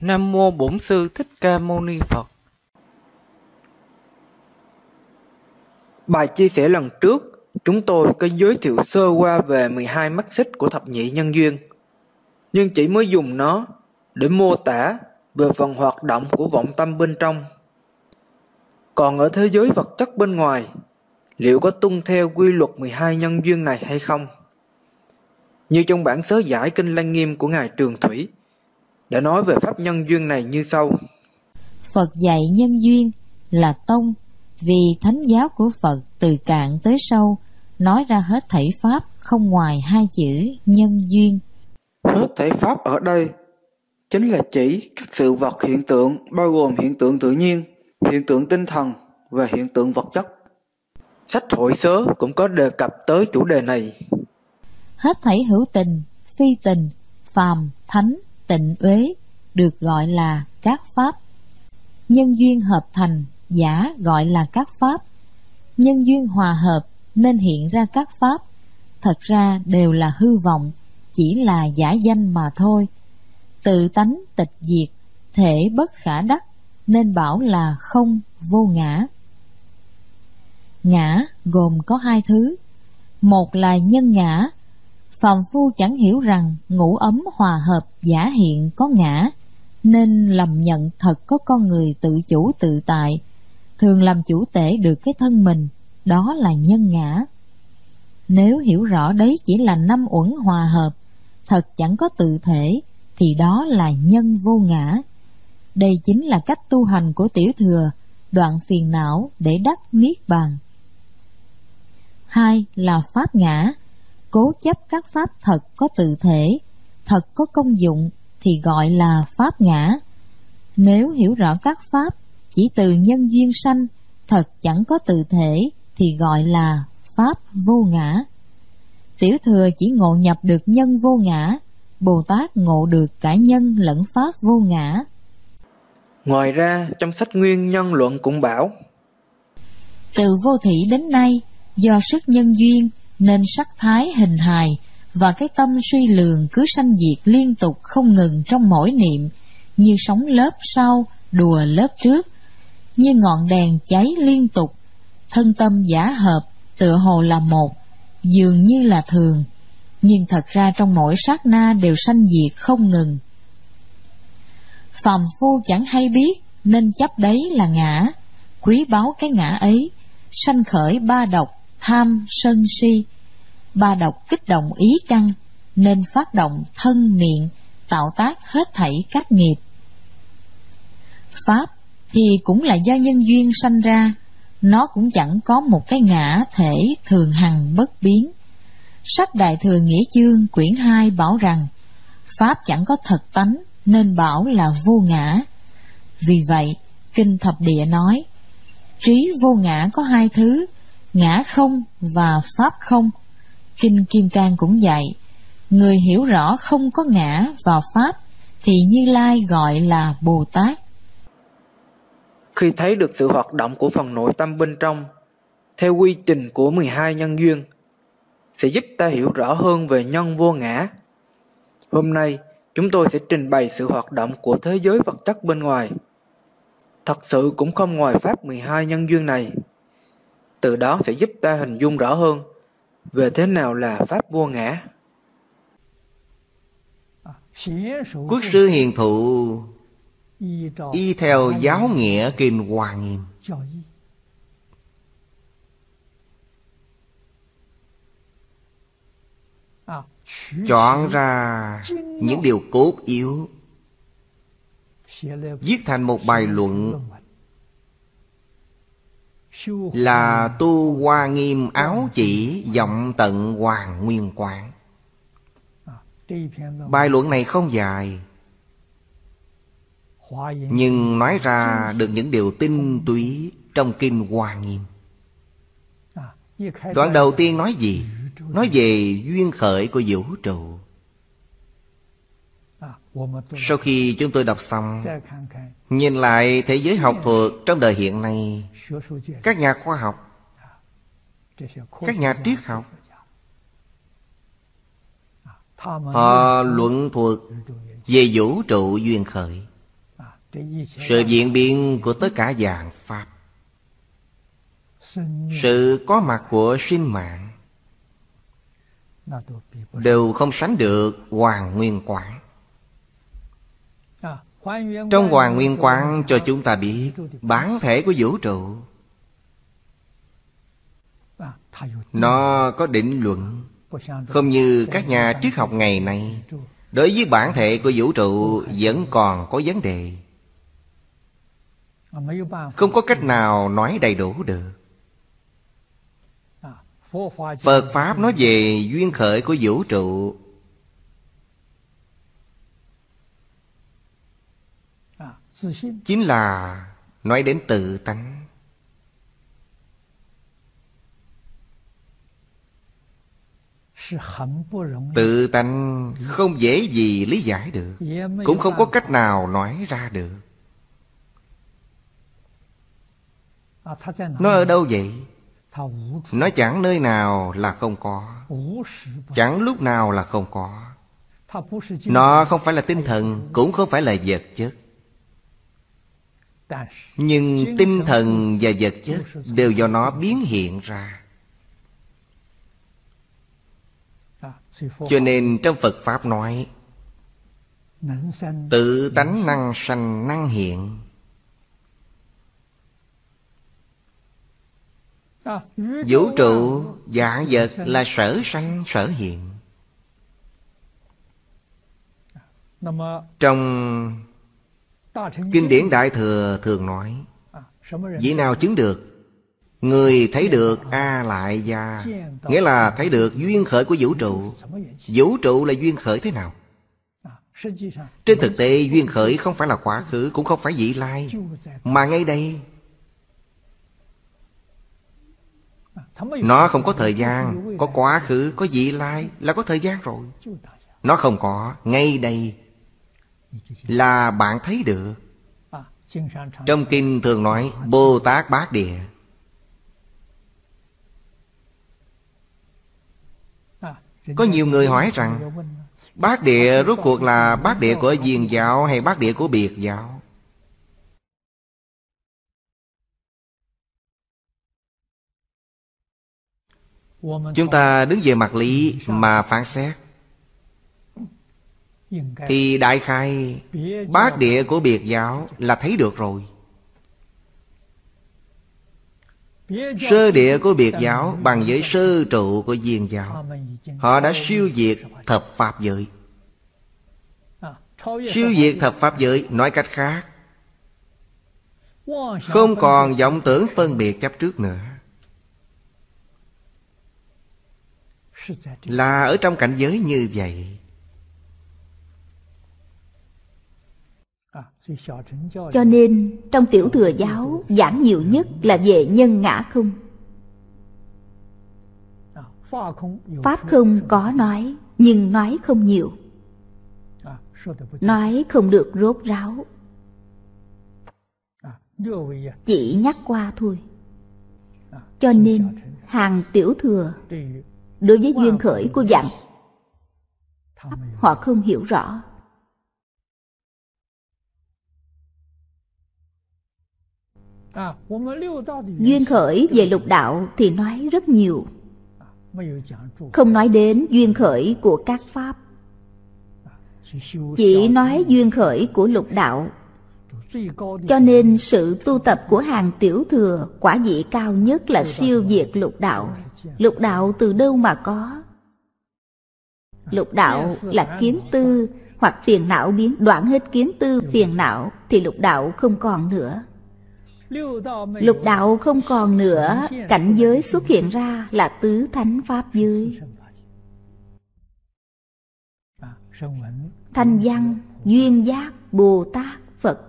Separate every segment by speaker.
Speaker 1: Nam mô Bổn sư Thích Ca Mâu Ni Phật.
Speaker 2: Bài chia sẻ lần trước, chúng tôi có giới thiệu sơ qua về 12 mắt xích của thập nhị nhân duyên, nhưng chỉ mới dùng nó để mô tả về phần hoạt động của vọng tâm bên trong. Còn ở thế giới vật chất bên ngoài, liệu có tuân theo quy luật 12 nhân duyên này hay không? Như trong bản sớ giải Kinh Lăng Nghiêm của Ngài Trường Thủy, đã nói về pháp nhân duyên này như sau.
Speaker 3: Phật dạy nhân duyên là tông vì thánh giáo của Phật từ cạn tới sâu nói ra hết thảy pháp không ngoài hai chữ nhân duyên.
Speaker 2: Hết thảy pháp ở đây chính là chỉ các sự vật hiện tượng bao gồm hiện tượng tự nhiên, hiện tượng tinh thần và hiện tượng vật chất. Sách hội sớ cũng có đề cập tới chủ đề này.
Speaker 3: Hết thảy hữu tình, phi tình, phàm, thánh, tịnh uế được gọi là các pháp. Nhân duyên hợp thành, giả gọi là các pháp. Nhân duyên hòa hợp nên hiện ra các pháp. Thật ra đều là hư vọng, chỉ là giả danh mà thôi. Tự tánh tịch diệt, thể bất khả đắc, nên bảo là không vô ngã. Ngã gồm có hai thứ. Một là nhân ngã, phàm phu chẳng hiểu rằng ngũ ấm hòa hợp giả hiện có ngã, nên lầm nhận thật có con người tự chủ tự tại, thường làm chủ tể được cái thân mình, đó là nhân ngã. Nếu hiểu rõ đấy chỉ là năm uẩn hòa hợp, thật chẳng có tự thể, thì đó là nhân vô ngã. Đây chính là cách tu hành của tiểu thừa, đoạn phiền não để đắc niết bàn. Hai là pháp ngã, cố chấp các pháp thật có tự thể, thật có công dụng thì gọi là pháp ngã. Nếu hiểu rõ các pháp chỉ từ nhân duyên sanh, thật chẳng có tự thể thì gọi là pháp vô ngã. Tiểu thừa chỉ ngộ nhập được nhân vô ngã, Bồ Tát ngộ được cả nhân lẫn pháp vô ngã.
Speaker 2: Ngoài ra, trong sách Nguyên Nhân Luận cũng bảo
Speaker 3: Từ vô thị đến nay, do sức nhân duyên nên sắc thái hình hài và cái tâm suy lường cứ sanh diệt liên tục không ngừng trong mỗi niệm, như sóng lớp sau, đùa lớp trước, như ngọn đèn cháy liên tục, thân tâm giả hợp, tựa hồ là một, dường như là thường, nhưng thật ra trong mỗi sát na đều sanh diệt không ngừng. Phàm phu chẳng hay biết, nên chấp đấy là ngã, quý báu cái ngã ấy, sanh khởi ba độc, tham, sân si. Ba độc kích động ý căn, nên phát động thân miệng, tạo tác hết thảy các nghiệp. Pháp thì cũng là do nhân duyên sanh ra, nó cũng chẳng có một cái ngã thể thường hằng bất biến. Sách Đại Thừa Nghĩa Chương quyển 2 bảo rằng Pháp chẳng có thật tánh nên bảo là vô ngã. Vì vậy, Kinh Thập Địa nói Trí vô ngã có hai thứ, ngã không và Pháp không. Kinh Kim Cang cũng dạy Người hiểu rõ không có ngã vào Pháp thì Như Lai gọi là Bồ Tát.
Speaker 2: Khi thấy được sự hoạt động của phần nội tâm bên trong, theo quy trình của 12 nhân duyên, sẽ giúp ta hiểu rõ hơn về nhân vô ngã. Hôm nay, chúng tôi sẽ trình bày sự hoạt động của thế giới vật chất bên ngoài. Thật sự cũng không ngoài pháp 12 nhân duyên này. Từ đó sẽ giúp ta hình dung rõ hơn về thế nào là pháp vô ngã.
Speaker 4: Quốc sư hiền thụ, y theo giáo nghĩa kinh Hoa Nghiêm chọn ra những điều cốt yếu, viết thành một bài luận là tu hoa nghiêm áo chỉ vọng tận hoàng nguyên quán. Bài luận này không dài. Nhưng nói ra được những điều tinh túy trong kinh hoa nghiêm. Đoạn đầu tiên nói gì? Nói về duyên khởi của vũ trụ sau khi chúng tôi đọc xong, nhìn lại thế giới học thuật trong đời hiện nay, các nhà khoa học, các nhà triết học, họ luận thuật về vũ trụ duyên khởi, sự diễn biến của tất cả dạng pháp, sự có mặt của sinh mạng, đều không sánh được hoàng nguyên quảng trong hoàng nguyên quang cho chúng ta biết bản thể của vũ trụ, nó có định luận không như các nhà triết học ngày nay. Đối với bản thể của vũ trụ vẫn còn có vấn đề. Không có cách nào nói đầy đủ được. Phật pháp nói về duyên khởi của vũ trụ chính là nói đến tự tánh. tự tánh không dễ gì lý giải được cũng không có cách nào nói ra được. Nó ở đâu vậy? Nó chẳng nơi nào là không có. Chẳng lúc nào là không có. Nó không phải là tinh thần cũng không phải là vật chất nhưng tinh thần và vật chất đều do nó biến hiện ra. Cho nên trong phật pháp nói tự tánh năng sanh năng hiện. Vũ trụ dạng vật là sở sanh sở hiện. Trong kinh điển đại thừa thường nói vị nào chứng được Người thấy được A lại gia. Nghĩa là thấy được duyên khởi của vũ trụ. Vũ trụ. Là duyên khởi thế nào? Trên thực tế duyên khởi không phải là quá khứ Cũng không phải vị lai. Mà ngay đây Nó không có thời gian Có quá khứ, có vị lai Là có thời gian rồi. Nó không có, ngay đây là bạn thấy được. Trong kinh thường nói Bồ Tát Bát Địa. Có nhiều người hỏi rằng, Bát địa rốt cuộc là bát địa của diền giáo hay bát địa của biệt giáo? Chúng ta đứng về mặt lý mà phán xét. Thì đại khai Bát địa của biệt giáo là thấy được rồi. Sơ địa của biệt giáo bằng với sơ trụ của viên giáo. Họ đã siêu diệt thập pháp giới. Siêu diệt thập pháp giới nói cách khác Không còn vọng tưởng phân biệt chấp trước nữa. Là ở trong cảnh giới như vậy
Speaker 5: Cho nên trong tiểu thừa giáo giảng nhiều nhất là về nhân ngã không? Pháp không có nói Nhưng nói không nhiều. Nói không được rốt ráo. Chỉ nhắc qua thôi. Cho nên hàng tiểu thừa Đối với duyên khởi của dạng Họ không hiểu rõ Duyên khởi về lục đạo thì nói rất nhiều. Không nói đến duyên khởi của các pháp. Chỉ nói duyên khởi của lục đạo. Cho nên sự tu tập của hàng tiểu thừa Quả vị cao nhất là siêu diệt lục đạo. Lục đạo từ đâu mà có? Lục đạo là kiến tư Hoặc phiền não biến. Đoạn hết kiến tư phiền não Thì lục đạo không còn nữa Lục đạo không còn nữa Cảnh giới xuất hiện ra là tứ thánh pháp giới. Thanh văn, duyên giác, Bồ Tát, Phật.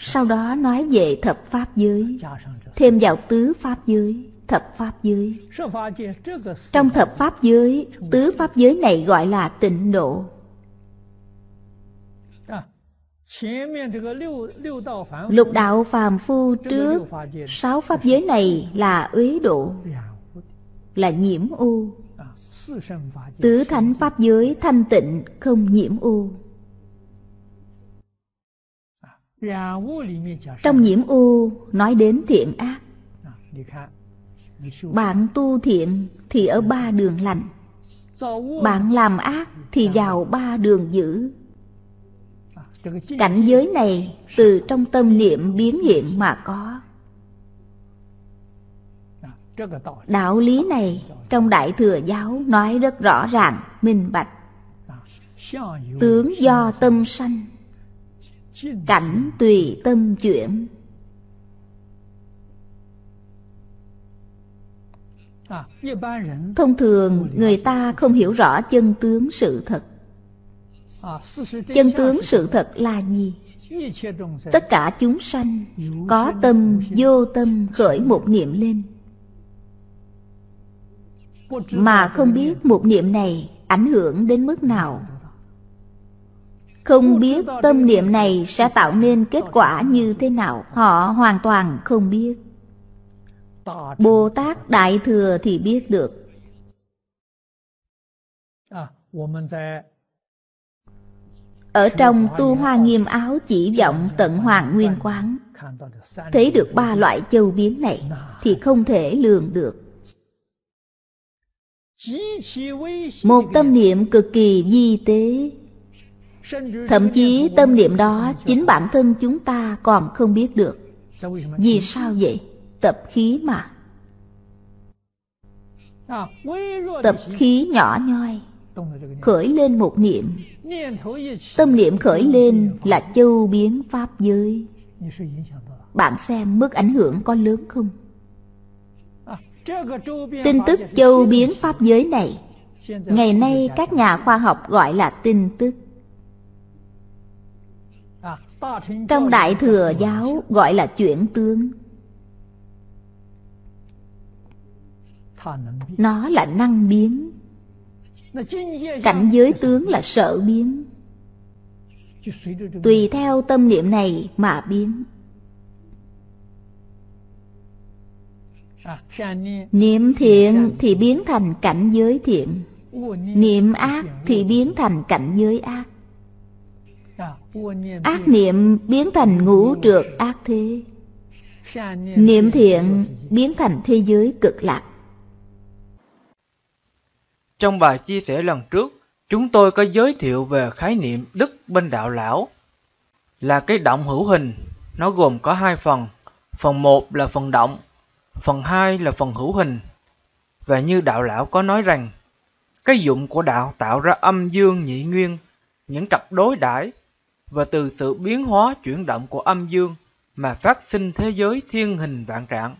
Speaker 5: Sau đó nói về thập pháp giới Thêm vào tứ pháp giới Thập pháp giới. Trong thập pháp giới Tứ pháp giới này gọi là tịnh độ. Lục đạo phàm phu trước Sáu pháp giới này là uế độ Là nhiễm u. Tứ thánh pháp giới thanh tịnh không nhiễm u. Trong nhiễm u nói đến thiện ác. Bạn tu thiện thì ở ba đường lành. Bạn làm ác thì vào ba đường dữ Cảnh giới này từ trong tâm niệm biến hiện mà có. Đạo lý này trong Đại Thừa Giáo nói rất rõ ràng, minh bạch. Tướng do tâm sanh Cảnh tùy tâm chuyển. Thông thường người ta không hiểu rõ chân tướng sự thật. Chân tướng sự thật là gì? Tất cả chúng sanh có tâm vô tâm khởi một niệm lên. Mà không biết một niệm này ảnh hưởng đến mức nào. Không biết tâm niệm này sẽ tạo nên kết quả như thế nào Họ hoàn toàn không biết. Bồ Tát Đại Thừa thì biết được ở trong tu hoa nghiêm áo chỉ vọng tận hoàng nguyên quán. Thấy được ba loại châu biến này Thì không thể lường được. Một tâm niệm cực kỳ vi tế. Thậm chí tâm niệm đó Chính bản thân chúng ta còn không biết được. Vì sao vậy? Tập khí mà. Tập khí nhỏ nhoi, Khởi lên một niệm. Tâm niệm khởi lên là châu biến pháp giới. Bạn xem mức ảnh hưởng có lớn không? Tin tức châu biến pháp giới này, Ngày nay các nhà khoa học gọi là tin tức. Trong Đại Thừa Giáo gọi là chuyển tướng. Nó là năng biến. Cảnh giới tướng là sợ biến. Tùy theo tâm niệm này mà biến. Niệm thiện thì biến thành cảnh giới thiện. Niệm ác thì biến thành cảnh giới ác. Ác niệm biến thành ngũ trượt ác thế. Niệm thiện biến thành thế giới cực lạc
Speaker 2: trong bài chia sẻ lần trước, chúng tôi có giới thiệu về khái niệm đức bên đạo lão. Là cái động hữu hình, nó gồm có hai phần. Phần một là phần động, phần hai là phần hữu hình. Và như đạo lão có nói rằng, cái dụng của đạo tạo ra âm dương nhị nguyên, những cặp đối đãi và từ sự biến hóa chuyển động của âm dương mà phát sinh thế giới thiên hình vạn trạng.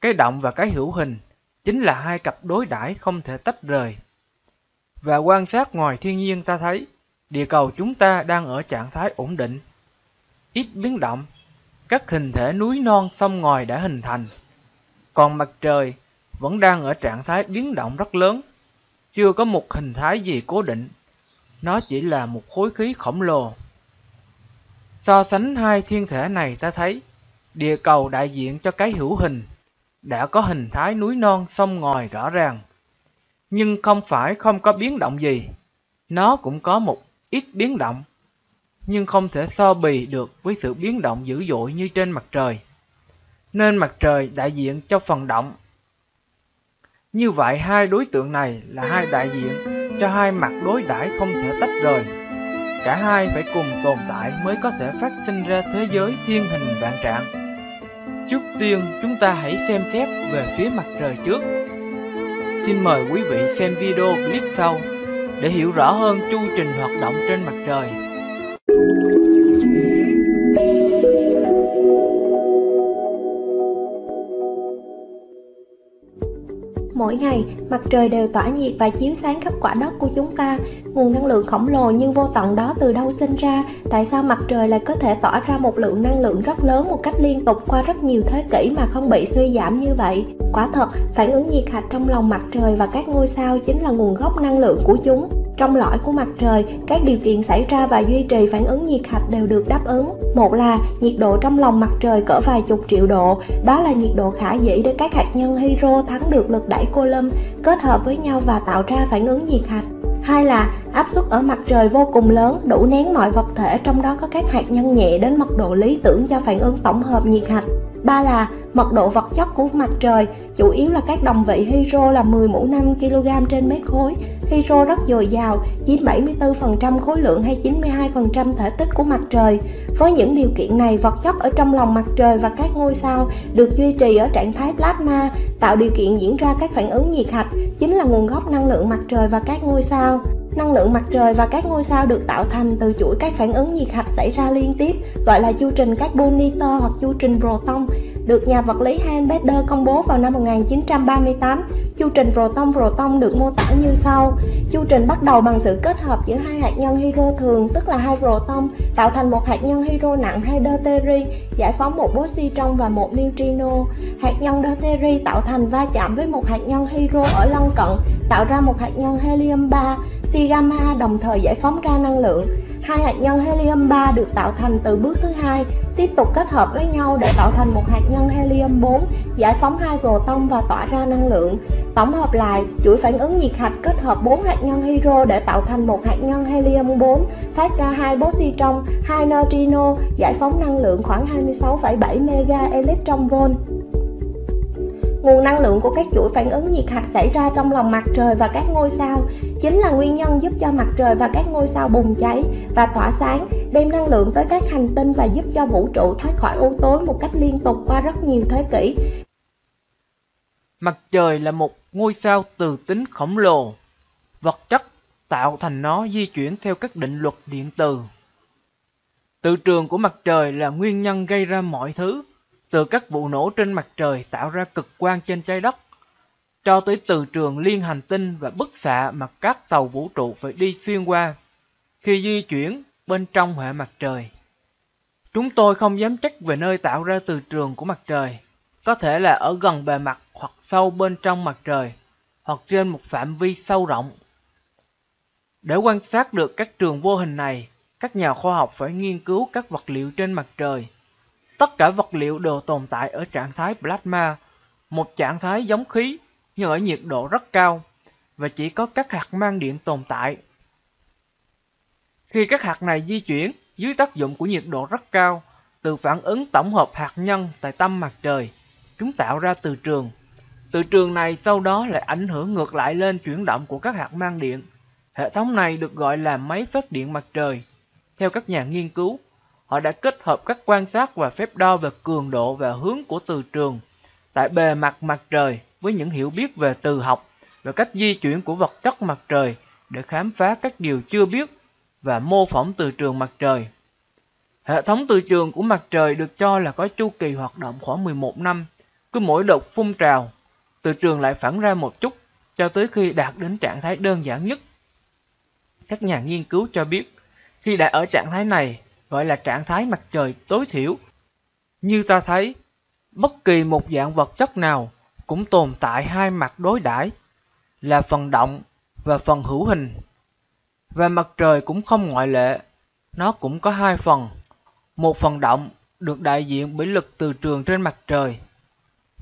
Speaker 2: Cái động và cái hữu hình chính là hai cặp đối đãi không thể tách rời. Và quan sát ngoài thiên nhiên ta thấy, địa cầu chúng ta đang ở trạng thái ổn định, ít biến động, các hình thể núi non sông ngòi đã hình thành. Còn mặt trời vẫn đang ở trạng thái biến động rất lớn, chưa có một hình thái gì cố định, nó chỉ là một khối khí khổng lồ. So sánh hai thiên thể này ta thấy, địa cầu đại diện cho cái hữu hình, đã có hình thái núi non sông ngòi rõ ràng. Nhưng không phải không có biến động gì, nó cũng có một ít biến động, nhưng không thể so bì được với sự biến động dữ dội như trên mặt trời. Nên mặt trời đại diện cho phần động. Như vậy hai đối tượng này là hai đại diện cho hai mặt đối đãi không thể tách rời. Cả hai phải cùng tồn tại mới có thể phát sinh ra thế giới thiên hình vạn trạng. Trước tiên, chúng ta hãy xem xét về phía mặt trời trước. Xin mời quý vị xem video clip sau để hiểu rõ hơn chu trình hoạt động trên mặt trời.
Speaker 6: Mỗi ngày, mặt trời đều tỏa nhiệt và chiếu sáng khắp quả đất của chúng ta. Nguồn năng lượng khổng lồ nhưng vô tận đó từ đâu sinh ra? Tại sao mặt trời lại có thể tỏa ra một lượng năng lượng rất lớn một cách liên tục qua rất nhiều thế kỷ mà không bị suy giảm như vậy? Quả thật, phản ứng nhiệt hạch trong lòng mặt trời và các ngôi sao chính là nguồn gốc năng lượng của chúng. Trong lõi của mặt trời, các điều kiện xảy ra và duy trì phản ứng nhiệt hạch đều được đáp ứng. Một là nhiệt độ trong lòng mặt trời cỡ vài chục triệu độ, đó là nhiệt độ khả dĩ để các hạt nhân hydro thắng được lực đẩy Coulomb kết hợp với nhau và tạo ra phản ứng nhiệt hạch Hai là áp suất ở mặt trời vô cùng lớn, đủ nén mọi vật thể trong đó có các hạt nhân nhẹ đến mật độ lý tưởng cho phản ứng tổng hợp nhiệt hạch. Ba là mật độ vật chất của mặt trời, chủ yếu là các đồng vị hydro là 10 mũ 5 kg trên mét khối. Hydro rất dồi dào, chiếm 74% khối lượng hay 92% thể tích của mặt trời. Với những điều kiện này, vật chất ở trong lòng mặt trời và các ngôi sao được duy trì ở trạng thái plasma, tạo điều kiện diễn ra các phản ứng nhiệt hạch, chính là nguồn gốc năng lượng mặt trời và các ngôi sao. Năng lượng mặt trời và các ngôi sao được tạo thành từ chuỗi các phản ứng nhiệt hạch xảy ra liên tiếp, gọi là chu trình carbon nitơ hoặc chu trình proton, được nhà vật lý Hans Bethe công bố vào năm 1938. Chu trình proton-proton được mô tả như sau. Chu trình bắt đầu bằng sự kết hợp giữa hai hạt nhân hydro thường, tức là hai proton, tạo thành một hạt nhân hydro nặng hay deuteri, giải phóng một positron và một neutrino. Hạt nhân deuteri tạo thành va chạm với một hạt nhân hydro ở lân cận, tạo ra một hạt nhân helium 3 tia gamma đồng thời giải phóng ra năng lượng. Hai hạt nhân helium 3 được tạo thành từ bước thứ hai, tiếp tục kết hợp với nhau để tạo thành một hạt nhân helium 4, giải phóng hai proton và tỏa ra năng lượng. Tổng hợp lại, chuỗi phản ứng nhiệt hạch kết hợp 4 hạt nhân hydro để tạo thành một hạt nhân helium 4, phát ra hai positron, hai neutrino, giải phóng năng lượng khoảng 26,7 mega electron volt. Nguồn năng lượng của các chuỗi phản ứng nhiệt hạch xảy ra trong lòng mặt trời và các ngôi sao chính là nguyên nhân giúp cho mặt trời và các ngôi sao bùng cháy và tỏa sáng, đem năng lượng tới các hành tinh và giúp cho vũ trụ thoát khỏi u tối một cách liên tục qua rất nhiều thế kỷ.
Speaker 2: Mặt trời là một ngôi sao từ tính khổng lồ. Vật chất tạo thành nó di chuyển theo các định luật điện từ. Tự trường của mặt trời là nguyên nhân gây ra mọi thứ từ các vụ nổ trên mặt trời tạo ra cực quang trên trái đất, cho tới từ trường liên hành tinh và bức xạ mà các tàu vũ trụ phải đi xuyên qua khi di chuyển bên trong hệ mặt trời. Chúng tôi không dám chắc về nơi tạo ra từ trường của mặt trời, có thể là ở gần bề mặt hoặc sâu bên trong mặt trời, hoặc trên một phạm vi sâu rộng. Để quan sát được các trường vô hình này, các nhà khoa học phải nghiên cứu các vật liệu trên mặt trời Tất cả vật liệu đều tồn tại ở trạng thái plasma, một trạng thái giống khí nhưng ở nhiệt độ rất cao và chỉ có các hạt mang điện tồn tại. Khi các hạt này di chuyển dưới tác dụng của nhiệt độ rất cao, từ phản ứng tổng hợp hạt nhân tại tâm mặt trời, chúng tạo ra từ trường. Từ trường này sau đó lại ảnh hưởng ngược lại lên chuyển động của các hạt mang điện. Hệ thống này được gọi là máy phát điện mặt trời. Theo các nhà nghiên cứu, họ đã kết hợp các quan sát và phép đo về cường độ và hướng của từ trường tại bề mặt mặt trời với những hiểu biết về từ học và cách di chuyển của vật chất mặt trời để khám phá các điều chưa biết và mô phỏng từ trường mặt trời. Hệ thống từ trường của mặt trời được cho là có chu kỳ hoạt động khoảng 11 năm. Cứ mỗi đợt phun trào, từ trường lại phản ra một chút cho tới khi đạt đến trạng thái đơn giản nhất. Các nhà nghiên cứu cho biết, khi đã ở trạng thái này, gọi là trạng thái mặt trời tối thiểu. Như ta thấy, bất kỳ một dạng vật chất nào cũng tồn tại hai mặt đối đãi là phần động và phần hữu hình. Và mặt trời cũng không ngoại lệ, nó cũng có hai phần. Một phần động được đại diện bởi lực từ trường trên mặt trời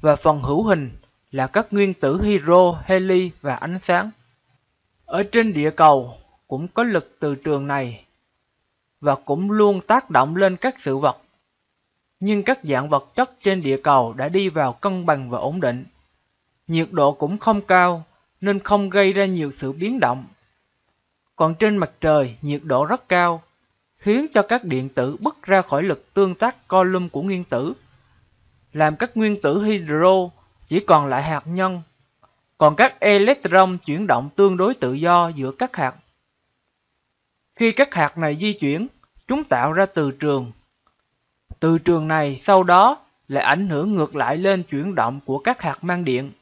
Speaker 2: và phần hữu hình là các nguyên tử hydro, heli và ánh sáng. Ở trên địa cầu cũng có lực từ trường này và cũng luôn tác động lên các sự vật. Nhưng các dạng vật chất trên địa cầu đã đi vào cân bằng và ổn định. Nhiệt độ cũng không cao nên không gây ra nhiều sự biến động. Còn trên mặt trời nhiệt độ rất cao, khiến cho các điện tử bứt ra khỏi lực tương tác Coulomb của nguyên tử, làm các nguyên tử hydro chỉ còn lại hạt nhân, còn các electron chuyển động tương đối tự do giữa các hạt. Khi các hạt này di chuyển, chúng tạo ra từ trường. Từ trường này sau đó lại ảnh hưởng ngược lại lên chuyển động của các hạt mang điện.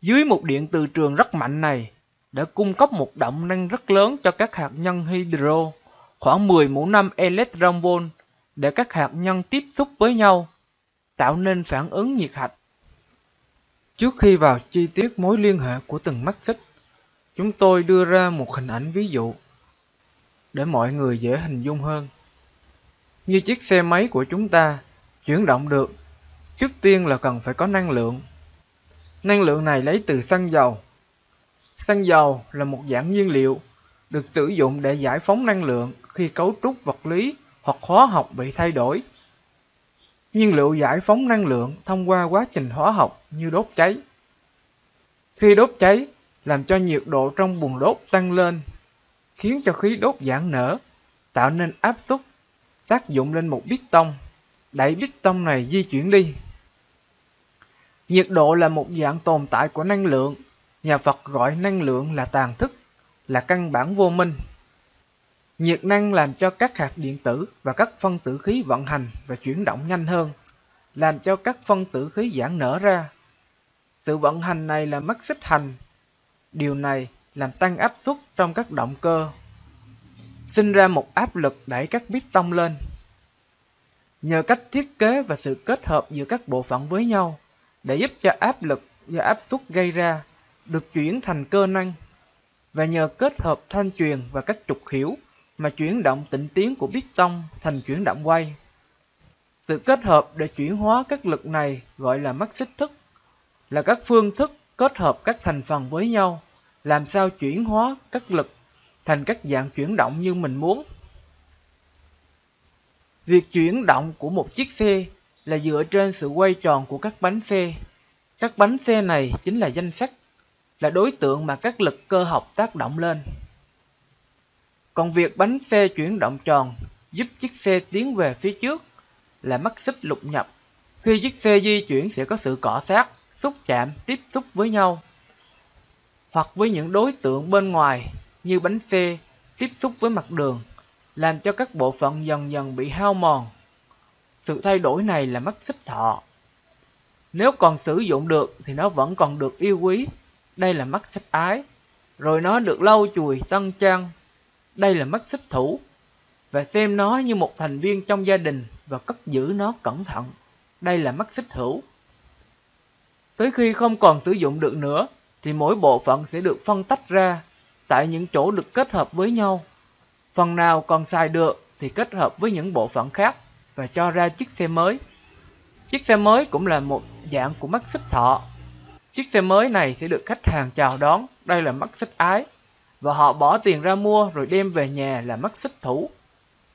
Speaker 2: Dưới một điện từ trường rất mạnh này đã cung cấp một động năng rất lớn cho các hạt nhân hydro, khoảng 10 mũ 5 electron volt để các hạt nhân tiếp xúc với nhau, tạo nên phản ứng nhiệt hạch. Trước khi vào chi tiết mối liên hệ của từng mắt xích, chúng tôi đưa ra một hình ảnh ví dụ để mọi người dễ hình dung hơn. Như chiếc xe máy của chúng ta chuyển động được, trước tiên là cần phải có năng lượng. Năng lượng này lấy từ xăng dầu. Xăng dầu là một dạng nhiên liệu được sử dụng để giải phóng năng lượng khi cấu trúc vật lý hoặc hóa học bị thay đổi. Nhiên liệu giải phóng năng lượng thông qua quá trình hóa học như đốt cháy. Khi đốt cháy, làm cho nhiệt độ trong buồng đốt tăng lên, khiến cho khí đốt giãn nở, tạo nên áp suất, tác dụng lên một bít tông, đẩy bít tông này di chuyển đi. Nhiệt độ là một dạng tồn tại của năng lượng, nhà Phật gọi năng lượng là tàn thức, là căn bản vô minh. Nhiệt năng làm cho các hạt điện tử và các phân tử khí vận hành và chuyển động nhanh hơn, làm cho các phân tử khí giãn nở ra. Sự vận hành này là mất xích hành. Điều này làm tăng áp suất trong các động cơ, sinh ra một áp lực đẩy các bít tông lên. Nhờ cách thiết kế và sự kết hợp giữa các bộ phận với nhau để giúp cho áp lực và áp suất gây ra được chuyển thành cơ năng và nhờ kết hợp thanh truyền và các trục hiểu mà chuyển động tịnh tiến của bít tông thành chuyển động quay. Sự kết hợp để chuyển hóa các lực này gọi là mắt xích thức, là các phương thức kết hợp các thành phần với nhau, làm sao chuyển hóa các lực thành các dạng chuyển động như mình muốn. Việc chuyển động của một chiếc xe là dựa trên sự quay tròn của các bánh xe. Các bánh xe này chính là danh sách, là đối tượng mà các lực cơ học tác động lên. Còn việc bánh xe chuyển động tròn giúp chiếc xe tiến về phía trước là mắt xích lục nhập. Khi chiếc xe di chuyển sẽ có sự cọ sát, xúc chạm, tiếp xúc với nhau. Hoặc với những đối tượng bên ngoài như bánh xe tiếp xúc với mặt đường, làm cho các bộ phận dần dần bị hao mòn. Sự thay đổi này là mất xích thọ. Nếu còn sử dụng được thì nó vẫn còn được yêu quý. Đây là mắt xích ái. Rồi nó được lau chùi, tân trang đây là mắt xích thủ và xem nó như một thành viên trong gia đình và cất giữ nó cẩn thận. Đây là mắt xích hữu. Tới khi không còn sử dụng được nữa thì mỗi bộ phận sẽ được phân tách ra tại những chỗ được kết hợp với nhau. Phần nào còn xài được thì kết hợp với những bộ phận khác và cho ra chiếc xe mới. Chiếc xe mới cũng là một dạng của mắt xích thọ. Chiếc xe mới này sẽ được khách hàng chào đón, đây là mắt xích ái và họ bỏ tiền ra mua rồi đem về nhà là mắt xích thủ.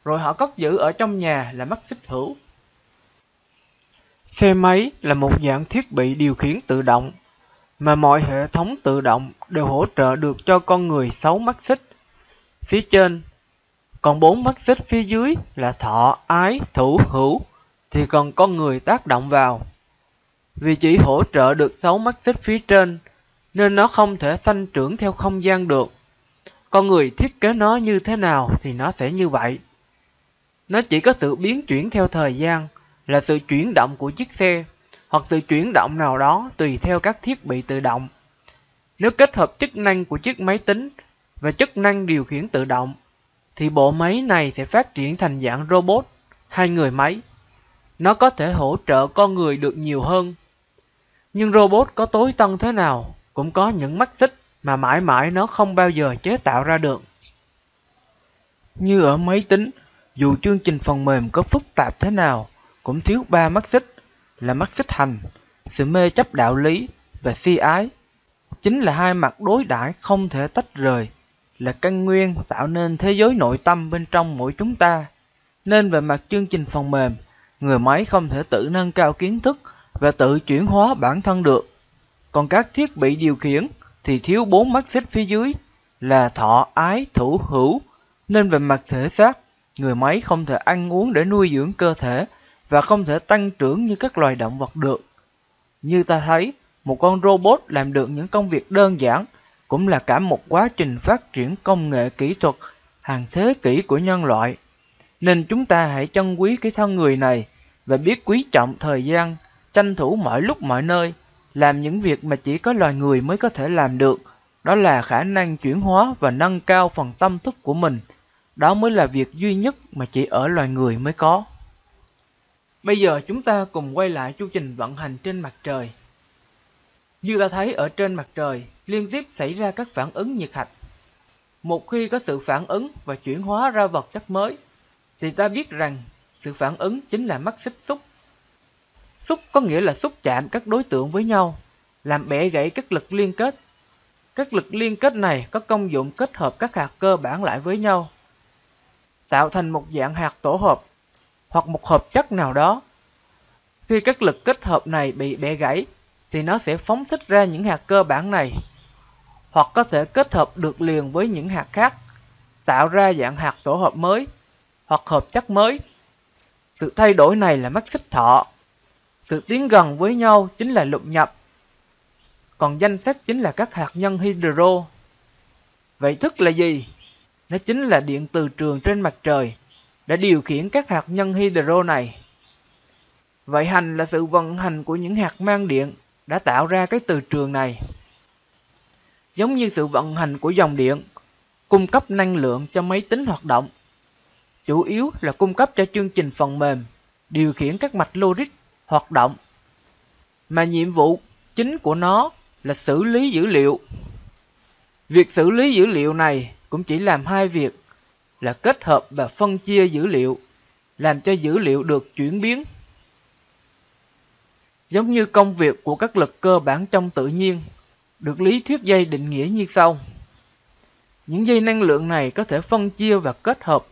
Speaker 2: Rồi họ cất giữ ở trong nhà là mắt xích hữu. Xe máy là một dạng thiết bị điều khiển tự động, mà mọi hệ thống tự động đều hỗ trợ được cho con người 6 mắt xích. Phía trên, còn 4 mắt xích phía dưới là thọ, ái, thủ, hữu, thì còn con người tác động vào. Vì chỉ hỗ trợ được 6 mắt xích phía trên, nên nó không thể sanh trưởng theo không gian được con người thiết kế nó như thế nào thì nó sẽ như vậy. Nó chỉ có sự biến chuyển theo thời gian, là sự chuyển động của chiếc xe, hoặc từ chuyển động nào đó tùy theo các thiết bị tự động. Nếu kết hợp chức năng của chiếc máy tính và chức năng điều khiển tự động, thì bộ máy này sẽ phát triển thành dạng robot hay người máy. Nó có thể hỗ trợ con người được nhiều hơn. Nhưng robot có tối tân thế nào cũng có những mắt xích mà mãi mãi nó không bao giờ chế tạo ra được. Như ở máy tính, dù chương trình phần mềm có phức tạp thế nào, cũng thiếu ba mắt xích là mắt xích hành, sự mê chấp đạo lý và si ái. Chính là hai mặt đối đãi không thể tách rời, là căn nguyên tạo nên thế giới nội tâm bên trong mỗi chúng ta. Nên về mặt chương trình phần mềm, người máy không thể tự nâng cao kiến thức và tự chuyển hóa bản thân được. Còn các thiết bị điều khiển thì thiếu bốn mắt xích phía dưới là thọ ái thủ hữu nên về mặt thể xác người máy không thể ăn uống để nuôi dưỡng cơ thể và không thể tăng trưởng như các loài động vật được. Như ta thấy, một con robot làm được những công việc đơn giản cũng là cả một quá trình phát triển công nghệ kỹ thuật hàng thế kỷ của nhân loại. Nên chúng ta hãy trân quý cái thân người này và biết quý trọng thời gian, tranh thủ mọi lúc mọi nơi làm những việc mà chỉ có loài người mới có thể làm được, đó là khả năng chuyển hóa và nâng cao phần tâm thức của mình. Đó mới là việc duy nhất mà chỉ ở loài người mới có. Bây giờ chúng ta cùng quay lại chu trình vận hành trên mặt trời. Như ta thấy ở trên mặt trời, liên tiếp xảy ra các phản ứng nhiệt hạch. Một khi có sự phản ứng và chuyển hóa ra vật chất mới, thì ta biết rằng sự phản ứng chính là mắt xích xúc Xúc có nghĩa là xúc chạm các đối tượng với nhau, làm bẻ gãy các lực liên kết. Các lực liên kết này có công dụng kết hợp các hạt cơ bản lại với nhau, tạo thành một dạng hạt tổ hợp hoặc một hợp chất nào đó. Khi các lực kết hợp này bị bẻ gãy, thì nó sẽ phóng thích ra những hạt cơ bản này, hoặc có thể kết hợp được liền với những hạt khác, tạo ra dạng hạt tổ hợp mới hoặc hợp chất mới. Sự thay đổi này là mắt xích thọ. Sự tiến gần với nhau chính là lục nhập. Còn danh sách chính là các hạt nhân hydro. Vậy thức là gì? Nó chính là điện từ trường trên mặt trời đã điều khiển các hạt nhân hydro này. Vậy hành là sự vận hành của những hạt mang điện đã tạo ra cái từ trường này. Giống như sự vận hành của dòng điện, cung cấp năng lượng cho máy tính hoạt động. Chủ yếu là cung cấp cho chương trình phần mềm, điều khiển các mạch logic hoạt động. Mà nhiệm vụ chính của nó là xử lý dữ liệu. Việc xử lý dữ liệu này cũng chỉ làm hai việc là kết hợp và phân chia dữ liệu, làm cho dữ liệu được chuyển biến. Giống như công việc của các lực cơ bản trong tự nhiên, được lý thuyết dây định nghĩa như sau. Những dây năng lượng này có thể phân chia và kết hợp.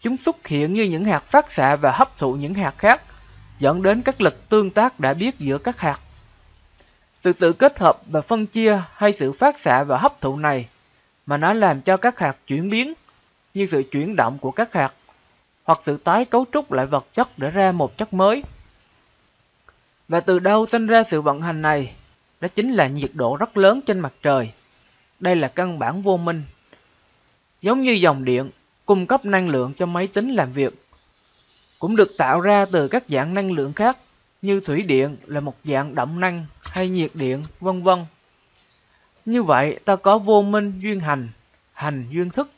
Speaker 2: Chúng xuất hiện như những hạt phát xạ và hấp thụ những hạt khác, dẫn đến các lực tương tác đã biết giữa các hạt. Từ sự kết hợp và phân chia hay sự phát xạ và hấp thụ này mà nó làm cho các hạt chuyển biến như sự chuyển động của các hạt hoặc sự tái cấu trúc lại vật chất để ra một chất mới. Và từ đâu sinh ra sự vận hành này? Đó chính là nhiệt độ rất lớn trên mặt trời. Đây là căn bản vô minh. Giống như dòng điện cung cấp năng lượng cho máy tính làm việc, cũng được tạo ra từ các dạng năng lượng khác như thủy điện là một dạng động năng hay nhiệt điện, vân vân. Như vậy, ta có vô minh duyên hành, hành duyên thức.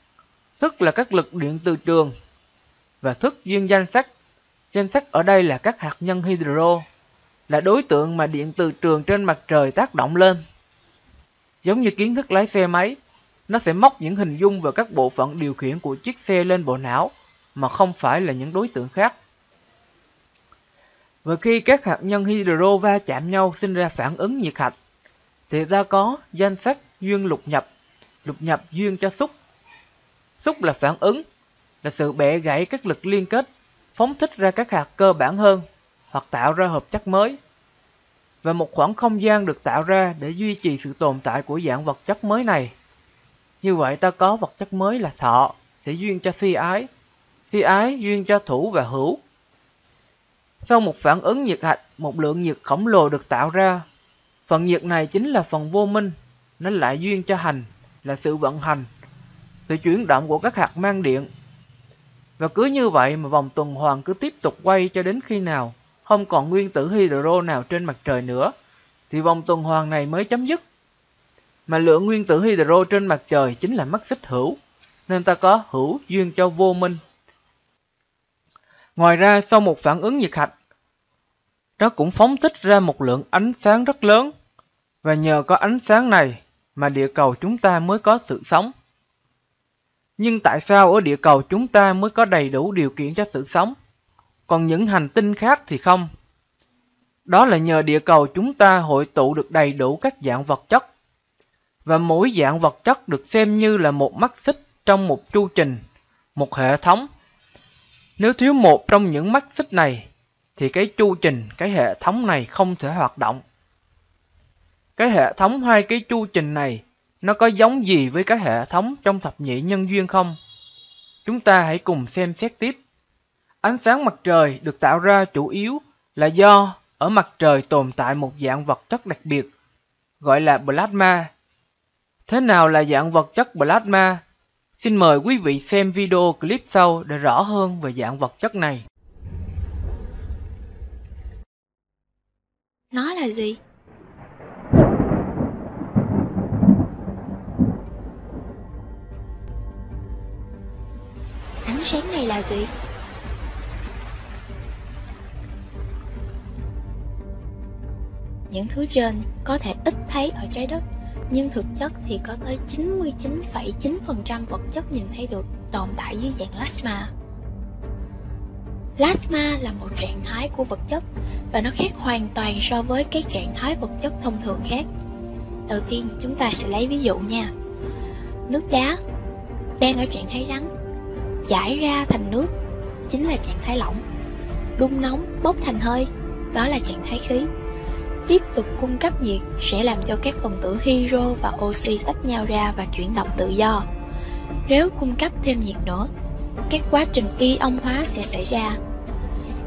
Speaker 2: Thức là các lực điện từ trường, và thức duyên danh sắc. Danh sắc ở đây là các hạt nhân hydro, là đối tượng mà điện từ trường trên mặt trời tác động lên. Giống như kiến thức lái xe máy, nó sẽ móc những hình dung về các bộ phận điều khiển của chiếc xe lên bộ não, mà không phải là những đối tượng khác. Và khi các hạt nhân hydro va chạm nhau sinh ra phản ứng nhiệt hạch, thì ta có danh sách duyên lục nhập, lục nhập duyên cho xúc. Xúc là phản ứng, là sự bẻ gãy các lực liên kết, phóng thích ra các hạt cơ bản hơn, hoặc tạo ra hợp chất mới. Và một khoảng không gian được tạo ra để duy trì sự tồn tại của dạng vật chất mới này. Như vậy ta có vật chất mới là thọ, sẽ duyên cho si ái, si ái duyên cho thủ và hữu. Sau một phản ứng nhiệt hạch, một lượng nhiệt khổng lồ được tạo ra Phần nhiệt này chính là phần vô minh, nó lại duyên cho hành, là sự vận hành, sự chuyển động của các hạt mang điện. Và cứ như vậy mà vòng tuần hoàn cứ tiếp tục quay cho đến khi nào không còn nguyên tử hydro nào trên mặt trời nữa, thì vòng tuần hoàn này mới chấm dứt. Mà lượng nguyên tử hydro trên mặt trời chính là mắt xích hữu, nên ta có hữu duyên cho vô minh. Ngoài ra, sau một phản ứng nhiệt hạch, nó cũng phóng thích ra một lượng ánh sáng rất lớn, và nhờ có ánh sáng này mà địa cầu chúng ta mới có sự sống. Nhưng tại sao ở địa cầu chúng ta mới có đầy đủ điều kiện cho sự sống, còn những hành tinh khác thì không? Đó là nhờ địa cầu chúng ta hội tụ được đầy đủ các dạng vật chất, và mỗi dạng vật chất được xem như là một mắt xích trong một chu trình, một hệ thống. Nếu thiếu một trong những mắt xích này thì cái chu trình, cái hệ thống này không thể hoạt động. Cái hệ thống hai cái chu trình này nó có giống gì với cái hệ thống trong thập nhị nhân duyên không? Chúng ta hãy cùng xem xét tiếp. Ánh sáng mặt trời được tạo ra chủ yếu là do ở mặt trời tồn tại một dạng vật chất đặc biệt, gọi là plasma. Thế nào là dạng vật chất plasma? Xin mời quý vị xem video clip sau để rõ hơn về dạng vật chất này.
Speaker 7: Nó là gì? Ánh sáng này là gì? Những thứ trên có thể ít thấy ở trái đất nhưng thực chất thì có tới 99,9% vật chất nhìn thấy được tồn tại dưới dạng plasma. Plasma là một trạng thái của vật chất và nó khác hoàn toàn so với các trạng thái vật chất thông thường khác. Đầu tiên chúng ta sẽ lấy ví dụ nha. Nước đá đang ở trạng thái rắn, chảy ra thành nước chính là trạng thái lỏng. Đun nóng bốc thành hơi, đó là trạng thái khí. Tiếp tục cung cấp nhiệt sẽ làm cho các phần tử hydro và oxy tách nhau ra và chuyển động tự do. Nếu cung cấp thêm nhiệt nữa, các quá trình ion hóa sẽ xảy ra.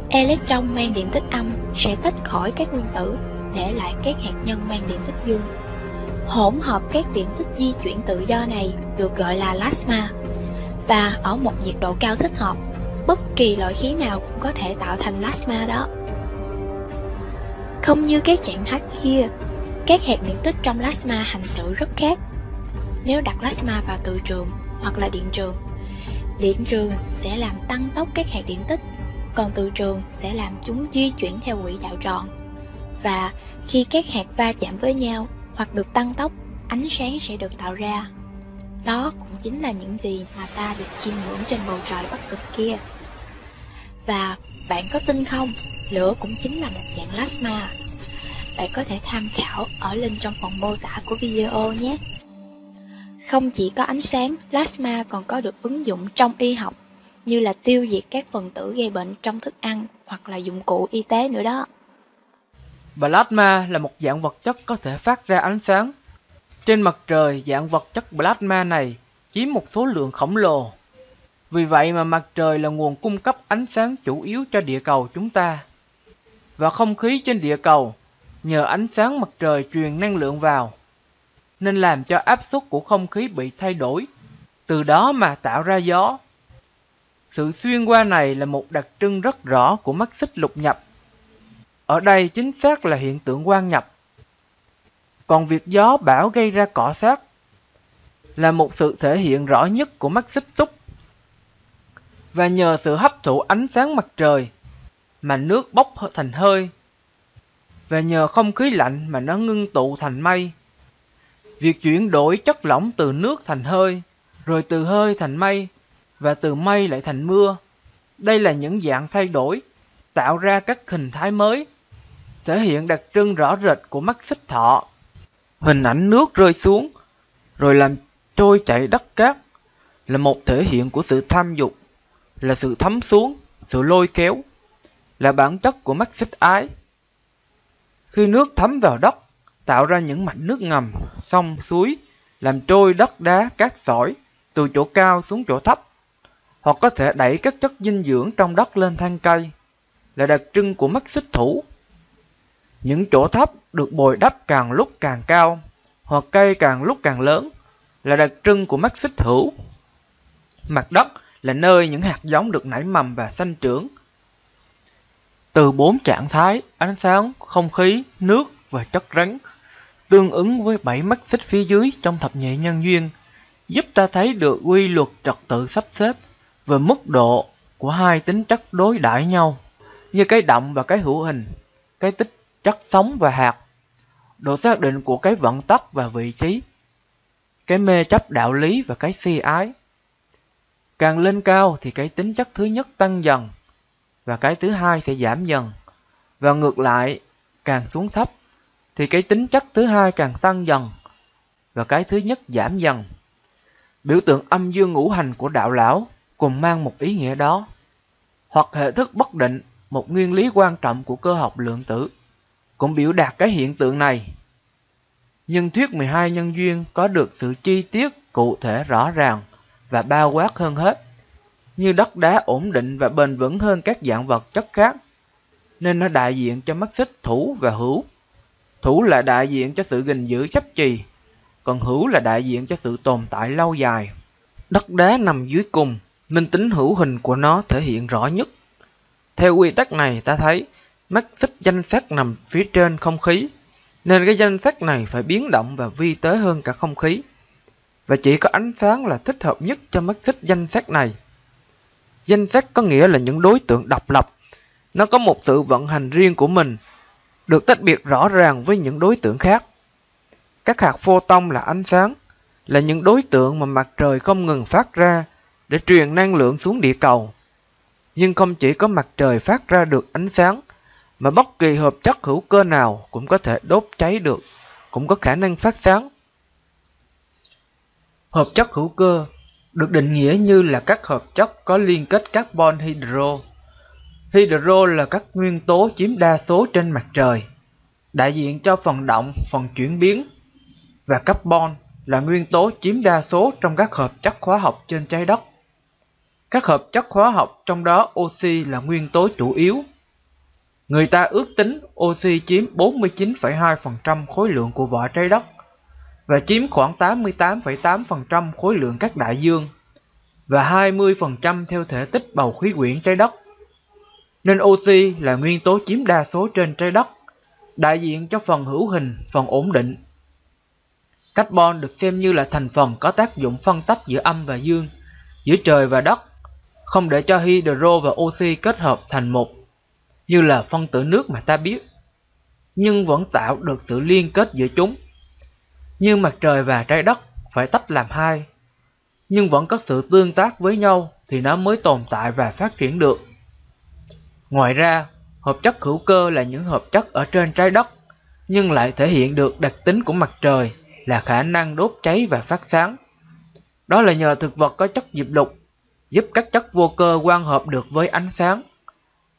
Speaker 7: Electron mang điện tích âm sẽ tách khỏi các nguyên tử, để lại các hạt nhân mang điện tích dương. Hỗn hợp các điện tích di chuyển tự do này được gọi là plasma và ở một nhiệt độ cao thích hợp, bất kỳ loại khí nào cũng có thể tạo thành plasma đó. Không như các trạng thái kia, các hạt điện tích trong plasma hành xử rất khác. Nếu đặt plasma vào từ trường hoặc là điện trường, điện trường sẽ làm tăng tốc các hạt điện tích, còn từ trường sẽ làm chúng di chuyển theo quỹ đạo tròn. Và khi các hạt va chạm với nhau hoặc được tăng tốc, ánh sáng sẽ được tạo ra. Đó cũng chính là những gì mà ta được chiêm ngưỡng trên bầu trời bắc cực kia. Và bạn có tin không, lửa cũng chính là một dạng plasma. Bạn có thể tham khảo ở link trong phần mô tả của video nhé. Không chỉ có ánh sáng, plasma còn có được ứng dụng trong y học, như là tiêu diệt các phần tử gây bệnh trong thức ăn hoặc là dụng cụ y tế nữa đó.
Speaker 2: Plasma là một dạng vật chất có thể phát ra ánh sáng. Trên mặt trời, dạng vật chất plasma này chiếm một số lượng khổng lồ. Vì vậy mà mặt trời là nguồn cung cấp ánh sáng chủ yếu cho địa cầu chúng ta. Và không khí trên địa cầu nhờ ánh sáng mặt trời truyền năng lượng vào, nên làm cho áp suất của không khí bị thay đổi, từ đó mà tạo ra gió. Sự xuyên qua này là một đặc trưng rất rõ của mắt xích lục nhập. Ở đây chính xác là hiện tượng quang nhập. Còn việc gió bão gây ra cọ sát là một sự thể hiện rõ nhất của mắt xích xúc. Và nhờ sự hấp thụ ánh sáng mặt trời mà nước bốc thành hơi và nhờ không khí lạnh mà nó ngưng tụ thành mây. Việc chuyển đổi chất lỏng từ nước thành hơi, rồi từ hơi thành mây, và từ mây lại thành mưa. Đây là những dạng thay đổi, tạo ra các hình thái mới, thể hiện đặc trưng rõ rệt của mắt xích thọ. Hình ảnh nước rơi xuống, rồi làm trôi chảy đất cát, là một thể hiện của sự tham dục, là sự thấm xuống, sự lôi kéo, là bản chất của mắt xích ái. Khi nước thấm vào đất, tạo ra những mạch nước ngầm, sông, suối, làm trôi đất đá, cát sỏi từ chỗ cao xuống chỗ thấp, hoặc có thể đẩy các chất dinh dưỡng trong đất lên thân cây, là đặc trưng của mắt xích thủ. Những chỗ thấp được bồi đắp càng lúc càng cao, hoặc cây càng lúc càng lớn, là đặc trưng của mắt xích hữu. Mặt đất là nơi những hạt giống được nảy mầm và sanh trưởng, từ bốn trạng thái ánh sáng, không khí, nước và chất rắn tương ứng với bảy mắt xích phía dưới trong thập nhị nhân duyên giúp ta thấy được quy luật trật tự sắp xếp và mức độ của hai tính chất đối đãi nhau như cái động và cái hữu hình, cái tích chất sống và hạt, độ xác định của cái vận tắc và vị trí, cái mê chấp đạo lý và cái si ái. Càng lên cao thì cái tính chất thứ nhất tăng dần, và cái thứ hai sẽ giảm dần. Và ngược lại, càng xuống thấp thì cái tính chất thứ hai càng tăng dần và cái thứ nhất giảm dần. Biểu tượng âm dương ngũ hành của đạo lão cùng mang một ý nghĩa đó. Hoặc hệ thức bất định, một nguyên lý quan trọng của cơ học lượng tử, cũng biểu đạt cái hiện tượng này. Nhưng thuyết 12 nhân duyên có được sự chi tiết, cụ thể rõ ràng và bao quát hơn hết như đất đá ổn định và bền vững hơn các dạng vật chất khác, nên nó đại diện cho mắt xích thủ và hữu. Thủ là đại diện cho sự gìn giữ chấp trì, còn hữu là đại diện cho sự tồn tại lâu dài. Đất đá nằm dưới cùng, nên tính hữu hình của nó thể hiện rõ nhất. Theo quy tắc này ta thấy, mắt xích danh sách nằm phía trên không khí, nên cái danh sách này phải biến động và vi tế hơn cả không khí. Và chỉ có ánh sáng là thích hợp nhất cho mắt xích danh sách này. Danh sách có nghĩa là những đối tượng độc lập. Nó có một sự vận hành riêng của mình, được tách biệt rõ ràng với những đối tượng khác. Các hạt photon là ánh sáng, là những đối tượng mà mặt trời không ngừng phát ra để truyền năng lượng xuống địa cầu. Nhưng không chỉ có mặt trời phát ra được ánh sáng, mà bất kỳ hợp chất hữu cơ nào cũng có thể đốt cháy được, cũng có khả năng phát sáng. Hợp chất hữu cơ được định nghĩa như là các hợp chất có liên kết carbon hydro. Hydro là các nguyên tố chiếm đa số trên mặt trời, đại diện cho phần động, phần chuyển biến, và carbon là nguyên tố chiếm đa số trong các hợp chất hóa học trên trái đất. Các hợp chất hóa học trong đó oxy là nguyên tố chủ yếu. Người ta ước tính oxy chiếm 49,2% khối lượng của vỏ trái đất và chiếm khoảng 88,8% khối lượng các đại dương và 20% theo thể tích bầu khí quyển trái đất. Nên oxy là nguyên tố chiếm đa số trên trái đất, đại diện cho phần hữu hình, phần ổn định. Carbon được xem như là thành phần có tác dụng phân tách giữa âm và dương, giữa trời và đất, không để cho hydro và oxy kết hợp thành một, như là phân tử nước mà ta biết, nhưng vẫn tạo được sự liên kết giữa chúng. Như mặt trời và trái đất phải tách làm hai, nhưng vẫn có sự tương tác với nhau thì nó mới tồn tại và phát triển được. Ngoài ra, hợp chất hữu cơ là những hợp chất ở trên trái đất, nhưng lại thể hiện được đặc tính của mặt trời là khả năng đốt cháy và phát sáng. Đó là nhờ thực vật có chất diệp lục, giúp các chất vô cơ quan hợp được với ánh sáng.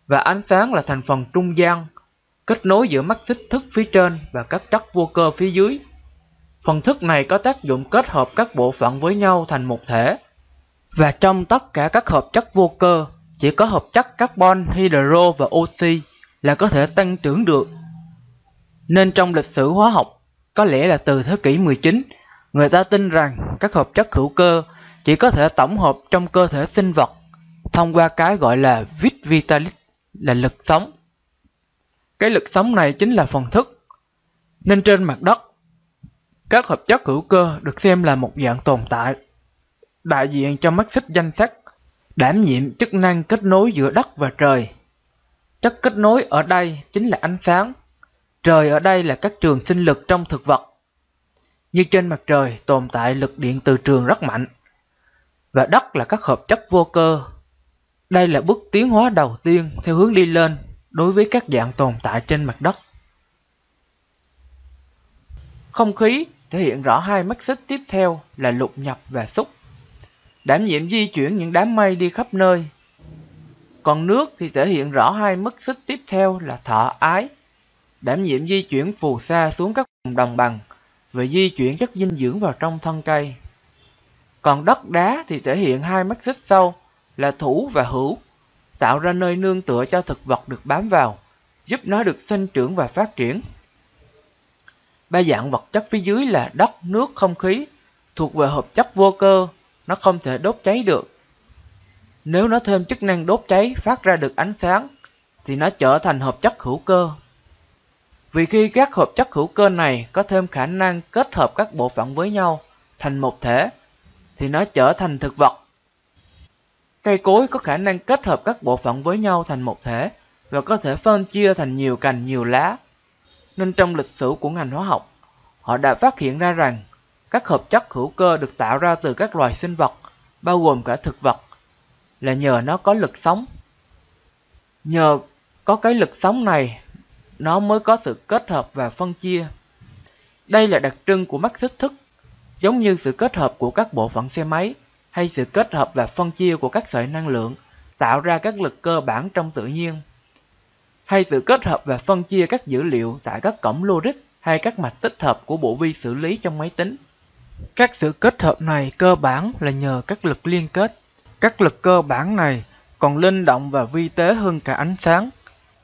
Speaker 2: Và ánh sáng là thành phần trung gian, kết nối giữa mắt xích thức phía trên và các chất vô cơ phía dưới. Phần thức này có tác dụng kết hợp các bộ phận với nhau thành một thể. Và trong tất cả các hợp chất vô cơ, chỉ có hợp chất carbon, hydro và oxy là có thể tăng trưởng được. Nên trong lịch sử hóa học, có lẽ là từ thế kỷ 19, người ta tin rằng các hợp chất hữu cơ chỉ có thể tổng hợp trong cơ thể sinh vật thông qua cái gọi là vis vitalis là lực sống. Cái lực sống này chính là phần thức. Nên trên mặt đất các hợp chất hữu cơ được xem là một dạng tồn tại, đại diện cho mắt xích danh sách, đảm nhiệm chức năng kết nối giữa đất và trời. Chất kết nối ở đây chính là ánh sáng, trời ở đây là các trường sinh lực trong thực vật. Như trên mặt trời tồn tại lực điện từ trường rất mạnh, và đất là các hợp chất vô cơ. Đây là bước tiến hóa đầu tiên theo hướng đi lên đối với các dạng tồn tại trên mặt đất. Không khí thể hiện rõ hai mắt xích tiếp theo là lục nhập và xúc, đảm nhiệm di chuyển những đám mây đi khắp nơi. Còn nước thì thể hiện rõ hai mắt xích tiếp theo là thọ ái, đảm nhiệm di chuyển phù sa xuống các vùng đồng bằng và di chuyển chất dinh dưỡng vào trong thân cây. Còn đất đá thì thể hiện hai mắt xích sâu là thủ và hữu, tạo ra nơi nương tựa cho thực vật được bám vào, giúp nó được sinh trưởng và phát triển. Ba dạng vật chất phía dưới là đất, nước, không khí, thuộc về hợp chất vô cơ, nó không thể đốt cháy được. Nếu nó thêm chức năng đốt cháy phát ra được ánh sáng, thì nó trở thành hợp chất hữu cơ. Vì khi các hợp chất hữu cơ này có thêm khả năng kết hợp các bộ phận với nhau thành một thể, thì nó trở thành thực vật. Cây cối có khả năng kết hợp các bộ phận với nhau thành một thể và có thể phân chia thành nhiều cành nhiều lá nên trong lịch sử của ngành hóa học, họ đã phát hiện ra rằng các hợp chất hữu cơ được tạo ra từ các loài sinh vật, bao gồm cả thực vật, là nhờ nó có lực sống. Nhờ có cái lực sống này, nó mới có sự kết hợp và phân chia. Đây là đặc trưng của mắt xích thức, giống như sự kết hợp của các bộ phận xe máy hay sự kết hợp và phân chia của các sợi năng lượng, tạo ra các lực cơ bản trong tự nhiên, hay sự kết hợp và phân chia các dữ liệu tại các cổng logic hay các mạch tích hợp của bộ vi xử lý trong máy tính. Các sự kết hợp này cơ bản là nhờ các lực liên kết. Các lực cơ bản này còn linh động và vi tế hơn cả ánh sáng.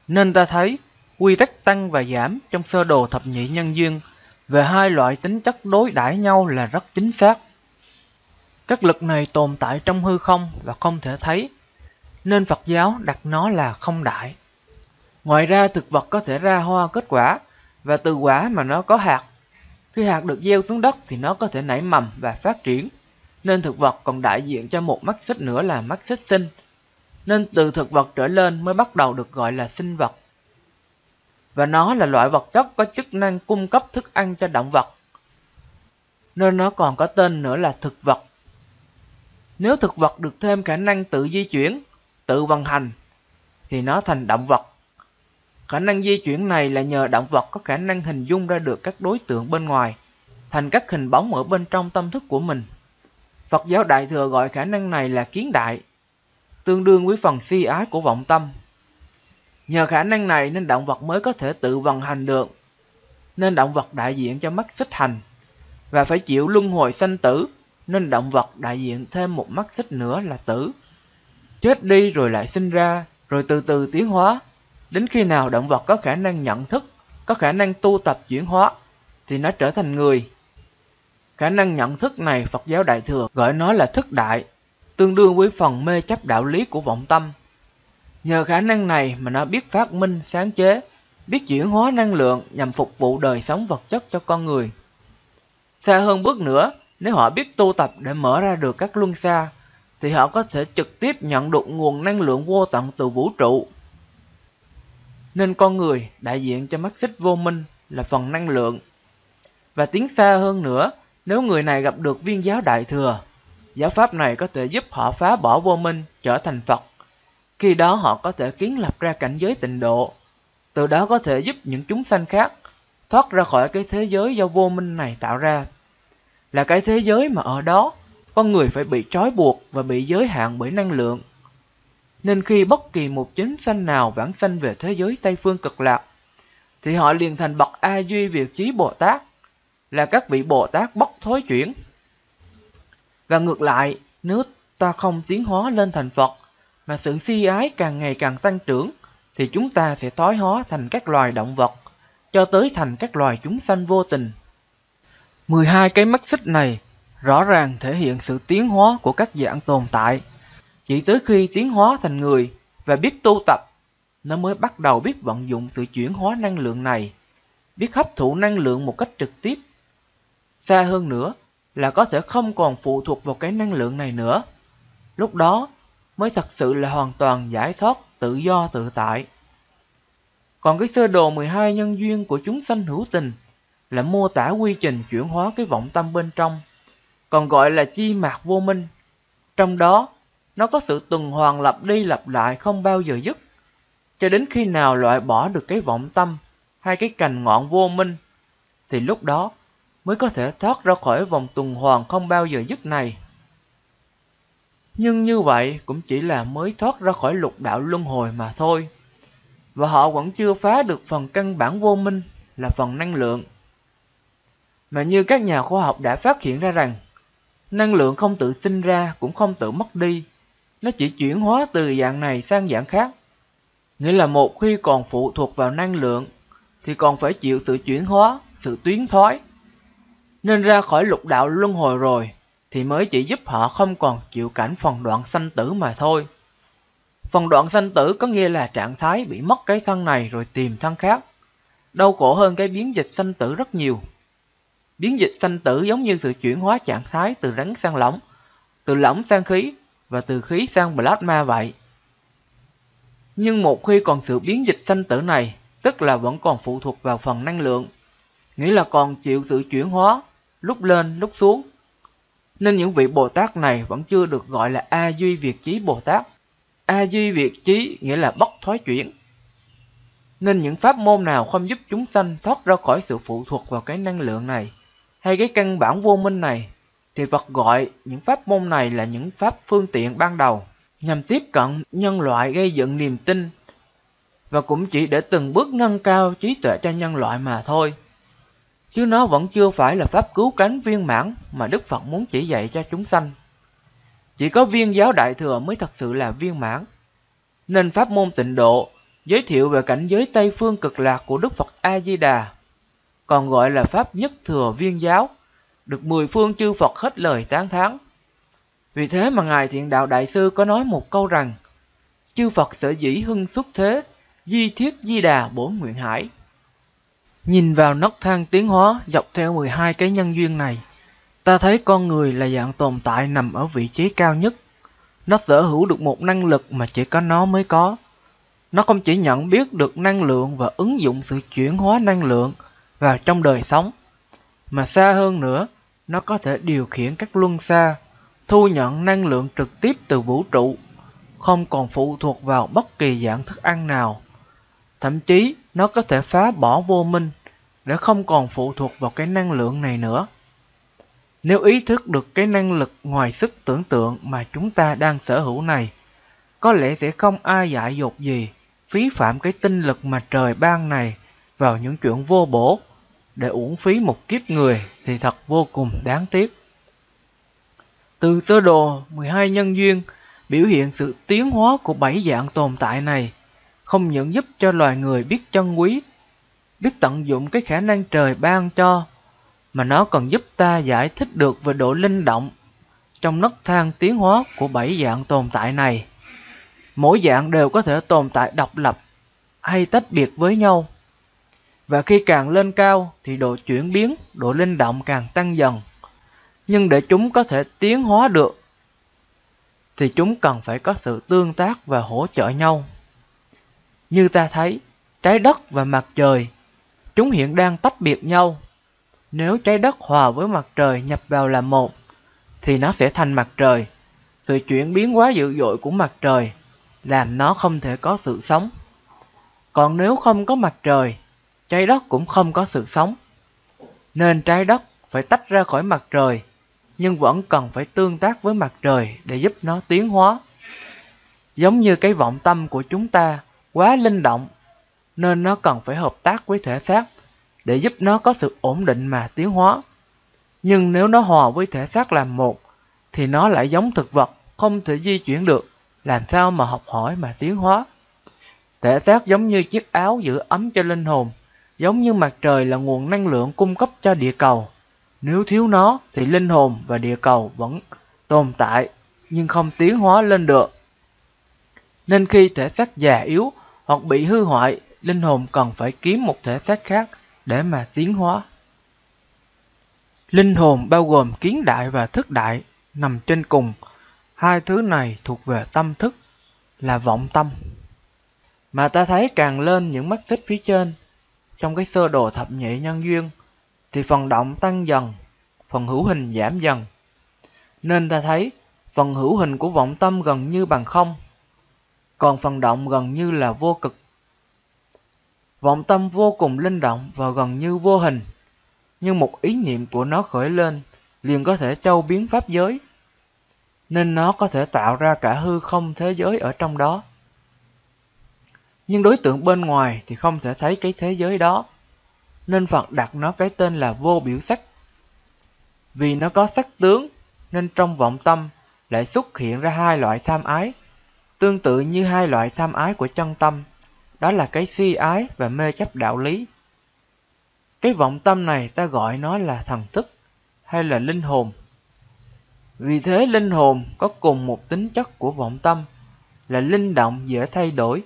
Speaker 2: Nên ta thấy quy tắc tăng và giảm trong sơ đồ thập nhị nhân duyên về hai loại tính chất đối đãi nhau là rất chính xác. Các lực này tồn tại trong hư không và không thể thấy, nên Phật giáo đặt nó là không đại. Ngoài ra thực vật có thể ra hoa kết quả và từ quả mà nó có hạt. Khi hạt được gieo xuống đất thì nó có thể nảy mầm và phát triển. Nên thực vật còn đại diện cho một mắt xích nữa là mắt xích sinh. Nên từ thực vật trở lên mới bắt đầu được gọi là sinh vật. Và nó là loại vật chất có chức năng cung cấp thức ăn cho động vật. Nên nó còn có tên nữa là thực vật. Nếu thực vật được thêm khả năng tự di chuyển, tự vận hành, thì nó thành động vật Khả năng di chuyển này là nhờ động vật có khả năng hình dung ra được các đối tượng bên ngoài, thành các hình bóng ở bên trong tâm thức của mình. Phật giáo Đại Thừa gọi khả năng này là kiến đại, tương đương với phần si ái của vọng tâm. Nhờ khả năng này nên động vật mới có thể tự vận hành được, nên động vật đại diện cho mắt xích hành, và phải chịu luân hồi sanh tử, nên động vật đại diện thêm một mắt xích nữa là tử. Chết đi rồi lại sinh ra, rồi từ từ tiến hóa, đến khi nào động vật có khả năng nhận thức, có khả năng tu tập chuyển hóa, thì nó trở thành người. Khả năng nhận thức này Phật giáo Đại Thừa gọi nó là thức đại, tương đương với phần mê chấp đạo lý của vọng tâm. Nhờ khả năng này mà nó biết phát minh, sáng chế, biết chuyển hóa năng lượng nhằm phục vụ đời sống vật chất cho con người. Xa hơn bước nữa, nếu họ biết tu tập để mở ra được các luân xa, thì họ có thể trực tiếp nhận được nguồn năng lượng vô tận từ vũ trụ. Nên con người đại diện cho mắt xích vô minh là phần năng lượng. Và tiến xa hơn nữa, nếu người này gặp được viên giáo đại thừa, giáo pháp này có thể giúp họ phá bỏ vô minh, trở thành Phật. Khi đó họ có thể kiến lập ra cảnh giới tịnh độ, từ đó có thể giúp những chúng sanh khác thoát ra khỏi cái thế giới do vô minh này tạo ra. Là cái thế giới mà ở đó, con người phải bị trói buộc và bị giới hạn bởi năng lượng. Nên khi bất kỳ một chính sanh nào vãng sanh về thế giới Tây Phương cực lạc, thì họ liền thành bậc A Duy Việt Chí Bồ Tát, là các vị Bồ Tát bất thối chuyển. Và ngược lại, nếu ta không tiến hóa lên thành Phật, mà sự si ái càng ngày càng tăng trưởng, thì chúng ta sẽ thói hóa thành các loài động vật, cho tới thành các loài chúng sanh vô tình. 12 cái mắt xích này rõ ràng thể hiện sự tiến hóa của các dạng tồn tại. Chỉ tới khi tiến hóa thành người và biết tu tập, nó mới bắt đầu biết vận dụng sự chuyển hóa năng lượng này, biết hấp thụ năng lượng một cách trực tiếp. Xa hơn nữa là có thể không còn phụ thuộc vào cái năng lượng này nữa. Lúc đó mới thật sự là hoàn toàn giải thoát tự do tự tại. Còn cái sơ đồ 12 nhân duyên của chúng sanh hữu tình là mô tả quy trình chuyển hóa cái vọng tâm bên trong, còn gọi là chi mạc vô minh. Trong đó, nó có sự tuần hoàn lặp đi lặp lại không bao giờ dứt, cho đến khi nào loại bỏ được cái vọng tâm hay cái cành ngọn vô minh, thì lúc đó mới có thể thoát ra khỏi vòng tuần hoàn không bao giờ dứt này. Nhưng như vậy cũng chỉ là mới thoát ra khỏi lục đạo luân hồi mà thôi. Và họ vẫn chưa phá được phần căn bản vô minh là phần năng lượng. Mà như các nhà khoa học đã phát hiện ra rằng, năng lượng không tự sinh ra cũng không tự mất đi, nó chỉ chuyển hóa từ dạng này sang dạng khác. Nghĩa là một khi còn phụ thuộc vào năng lượng, thì còn phải chịu sự chuyển hóa, sự tuyến thoái. Nên ra khỏi lục đạo luân hồi rồi, thì mới chỉ giúp họ không còn chịu cảnh phần đoạn sanh tử mà thôi. Phần đoạn sanh tử có nghĩa là trạng thái bị mất cái thân này rồi tìm thân khác. Đau khổ hơn cái biến dịch sanh tử rất nhiều. Biến dịch sanh tử giống như sự chuyển hóa trạng thái từ rắn sang lỏng, từ lỏng sang khí và từ khí sang plasma vậy. Nhưng một khi còn sự biến dịch sanh tử này, tức là vẫn còn phụ thuộc vào phần năng lượng, nghĩa là còn chịu sự chuyển hóa, lúc lên lúc xuống. Nên những vị Bồ Tát này vẫn chưa được gọi là A Duy Việt Chí Bồ Tát. A Duy Việt Chí nghĩa là bất thoái chuyển. Nên những pháp môn nào không giúp chúng sanh thoát ra khỏi sự phụ thuộc vào cái năng lượng này, hay cái căn bản vô minh này, thì Phật gọi những pháp môn này là những pháp phương tiện ban đầu, nhằm tiếp cận nhân loại gây dựng niềm tin, và cũng chỉ để từng bước nâng cao trí tuệ cho nhân loại mà thôi. Chứ nó vẫn chưa phải là pháp cứu cánh viên mãn mà Đức Phật muốn chỉ dạy cho chúng sanh. Chỉ có viên giáo đại thừa mới thật sự là viên mãn. Nên pháp môn tịnh độ giới thiệu về cảnh giới Tây Phương cực lạc của Đức Phật A-di-đà, còn gọi là Pháp Nhất Thừa Viên Giáo, được mười phương chư Phật hết lời tán thán. Vì thế mà Ngài Thiện Đạo Đại Sư có nói một câu rằng, chư Phật sở dĩ hưng xuất thế, di thiết di đà bổ nguyện hải. Nhìn vào nấc thang tiến hóa dọc theo 12 cái nhân duyên này, ta thấy con người là dạng tồn tại nằm ở vị trí cao nhất. Nó sở hữu được một năng lực mà chỉ có nó mới có. Nó không chỉ nhận biết được năng lượng và ứng dụng sự chuyển hóa năng lượng vào trong đời sống, mà xa hơn nữa, nó có thể điều khiển các luân xa, thu nhận năng lượng trực tiếp từ vũ trụ, không còn phụ thuộc vào bất kỳ dạng thức ăn nào. Thậm chí nó có thể phá bỏ vô minh để không còn phụ thuộc vào cái năng lượng này nữa. Nếu ý thức được cái năng lực ngoài sức tưởng tượng mà chúng ta đang sở hữu này, có lẽ sẽ không ai dại dột gì phí phạm cái tinh lực mà trời ban này vào những chuyện vô bổ để uổng phí một kiếp người thì thật vô cùng đáng tiếc. Từ sơ đồ 12 nhân duyên biểu hiện sự tiến hóa của bảy dạng tồn tại này không những giúp cho loài người biết chân quý, biết tận dụng cái khả năng trời ban cho, mà nó còn giúp ta giải thích được về độ linh động trong nấc thang tiến hóa của bảy dạng tồn tại này. Mỗi dạng đều có thể tồn tại độc lập hay tách biệt với nhau. Và khi càng lên cao thì độ chuyển biến, độ linh động càng tăng dần. Nhưng để chúng có thể tiến hóa được thì chúng cần phải có sự tương tác và hỗ trợ nhau. Như ta thấy, trái đất và mặt trời, chúng hiện đang tách biệt nhau. Nếu trái đất hòa với mặt trời nhập vào làm một, thì nó sẽ thành mặt trời. Sự chuyển biến quá dữ dội của mặt trời làm nó không thể có sự sống. Còn nếu không có mặt trời, trái đất cũng không có sự sống. Nên trái đất phải tách ra khỏi mặt trời, nhưng vẫn cần phải tương tác với mặt trời để giúp nó tiến hóa. Giống như cái vọng tâm của chúng ta quá linh động, nên nó cần phải hợp tác với thể xác để giúp nó có sự ổn định mà tiến hóa. Nhưng nếu nó hòa với thể xác làm một, thì nó lại giống thực vật, không thể di chuyển được, làm sao mà học hỏi mà tiến hóa. Thể xác giống như chiếc áo giữ ấm cho linh hồn, giống như mặt trời là nguồn năng lượng cung cấp cho địa cầu. Nếu thiếu nó thì linh hồn và địa cầu vẫn tồn tại nhưng không tiến hóa lên được. Nên khi thể xác già yếu hoặc bị hư hoại, linh hồn cần phải kiếm một thể xác khác để mà tiến hóa. Linh hồn bao gồm kiến đại và thức đại nằm trên cùng. Hai thứ này thuộc về tâm thức, là vọng tâm. Mà ta thấy càng lên những mắt xích phía trên, trong cái sơ đồ thập nhị nhân duyên, thì phần động tăng dần, phần hữu hình giảm dần. Nên ta thấy phần hữu hình của vọng tâm gần như bằng không, còn phần động gần như là vô cực. Vọng tâm vô cùng linh động và gần như vô hình, nhưng một ý niệm của nó khởi lên liền có thể trâu biến pháp giới, nên nó có thể tạo ra cả hư không thế giới ở trong đó. Nhưng đối tượng bên ngoài thì không thể thấy cái thế giới đó, nên Phật đặt nó cái tên là vô biểu sắc. Vì nó có sắc tướng, nên trong vọng tâm lại xuất hiện ra hai loại tham ái, tương tự như hai loại tham ái của chân tâm, đó là cái si ái và mê chấp đạo lý. Cái vọng tâm này ta gọi nó là thần thức hay là linh hồn. Vì thế linh hồn có cùng một tính chất của vọng tâm là linh động dễ thay đổi,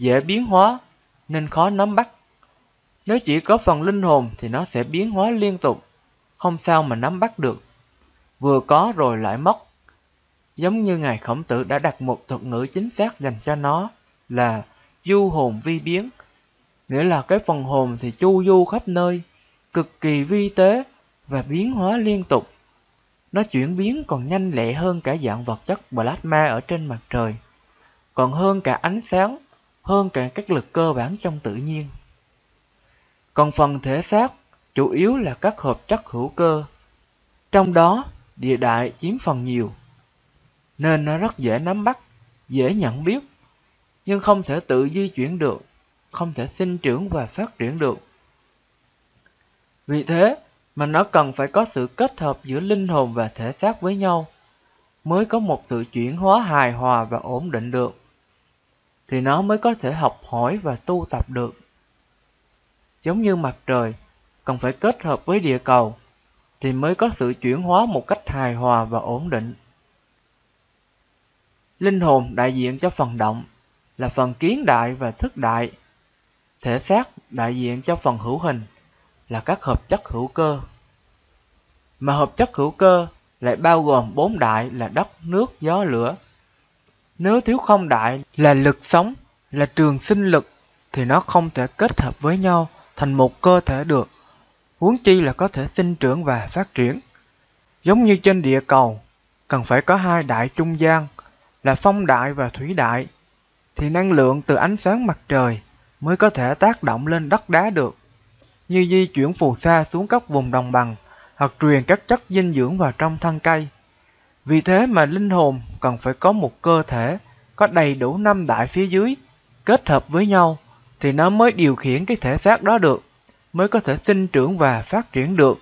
Speaker 2: dễ biến hóa nên khó nắm bắt. Nếu chỉ có phần linh hồn thì nó sẽ biến hóa liên tục, không sao mà nắm bắt được. Vừa có rồi lại mất. Giống như Ngài Khổng Tử đã đặt một thuật ngữ chính xác dành cho nó là du hồn vi biến. Nghĩa là cái phần hồn thì chu du khắp nơi, cực kỳ vi tế và biến hóa liên tục. Nó chuyển biến còn nhanh lẹ hơn cả dạng vật chất plasma ở trên mặt trời, còn hơn cả ánh sáng, hơn cả các lực cơ bản trong tự nhiên. Còn phần thể xác chủ yếu là các hợp chất hữu cơ. Trong đó, địa đại chiếm phần nhiều, nên nó rất dễ nắm bắt, dễ nhận biết, nhưng không thể tự di chuyển được, không thể sinh trưởng và phát triển được. Vì thế mà nó cần phải có sự kết hợp giữa linh hồn và thể xác với nhau, mới có một sự chuyển hóa hài hòa và ổn định được, thì nó mới có thể học hỏi và tu tập được. Giống như mặt trời, cần phải kết hợp với địa cầu, thì mới có sự chuyển hóa một cách hài hòa và ổn định. Linh hồn đại diện cho phần động, là phần kiến đại và thức đại. Thể xác đại diện cho phần hữu hình, là các hợp chất hữu cơ. Mà hợp chất hữu cơ lại bao gồm bốn đại là đất, nước, gió, lửa. Nếu thiếu không đại là lực sống, là trường sinh lực, thì nó không thể kết hợp với nhau thành một cơ thể được. Huống chi là có thể sinh trưởng và phát triển. Giống như trên địa cầu, cần phải có hai đại trung gian là phong đại và thủy đại, thì năng lượng từ ánh sáng mặt trời mới có thể tác động lên đất đá được, như di chuyển phù sa xuống các vùng đồng bằng hoặc truyền các chất dinh dưỡng vào trong thân cây. Vì thế mà linh hồn cần phải có một cơ thể có đầy đủ năm đại phía dưới kết hợp với nhau thì nó mới điều khiển cái thể xác đó được, mới có thể sinh trưởng và phát triển được.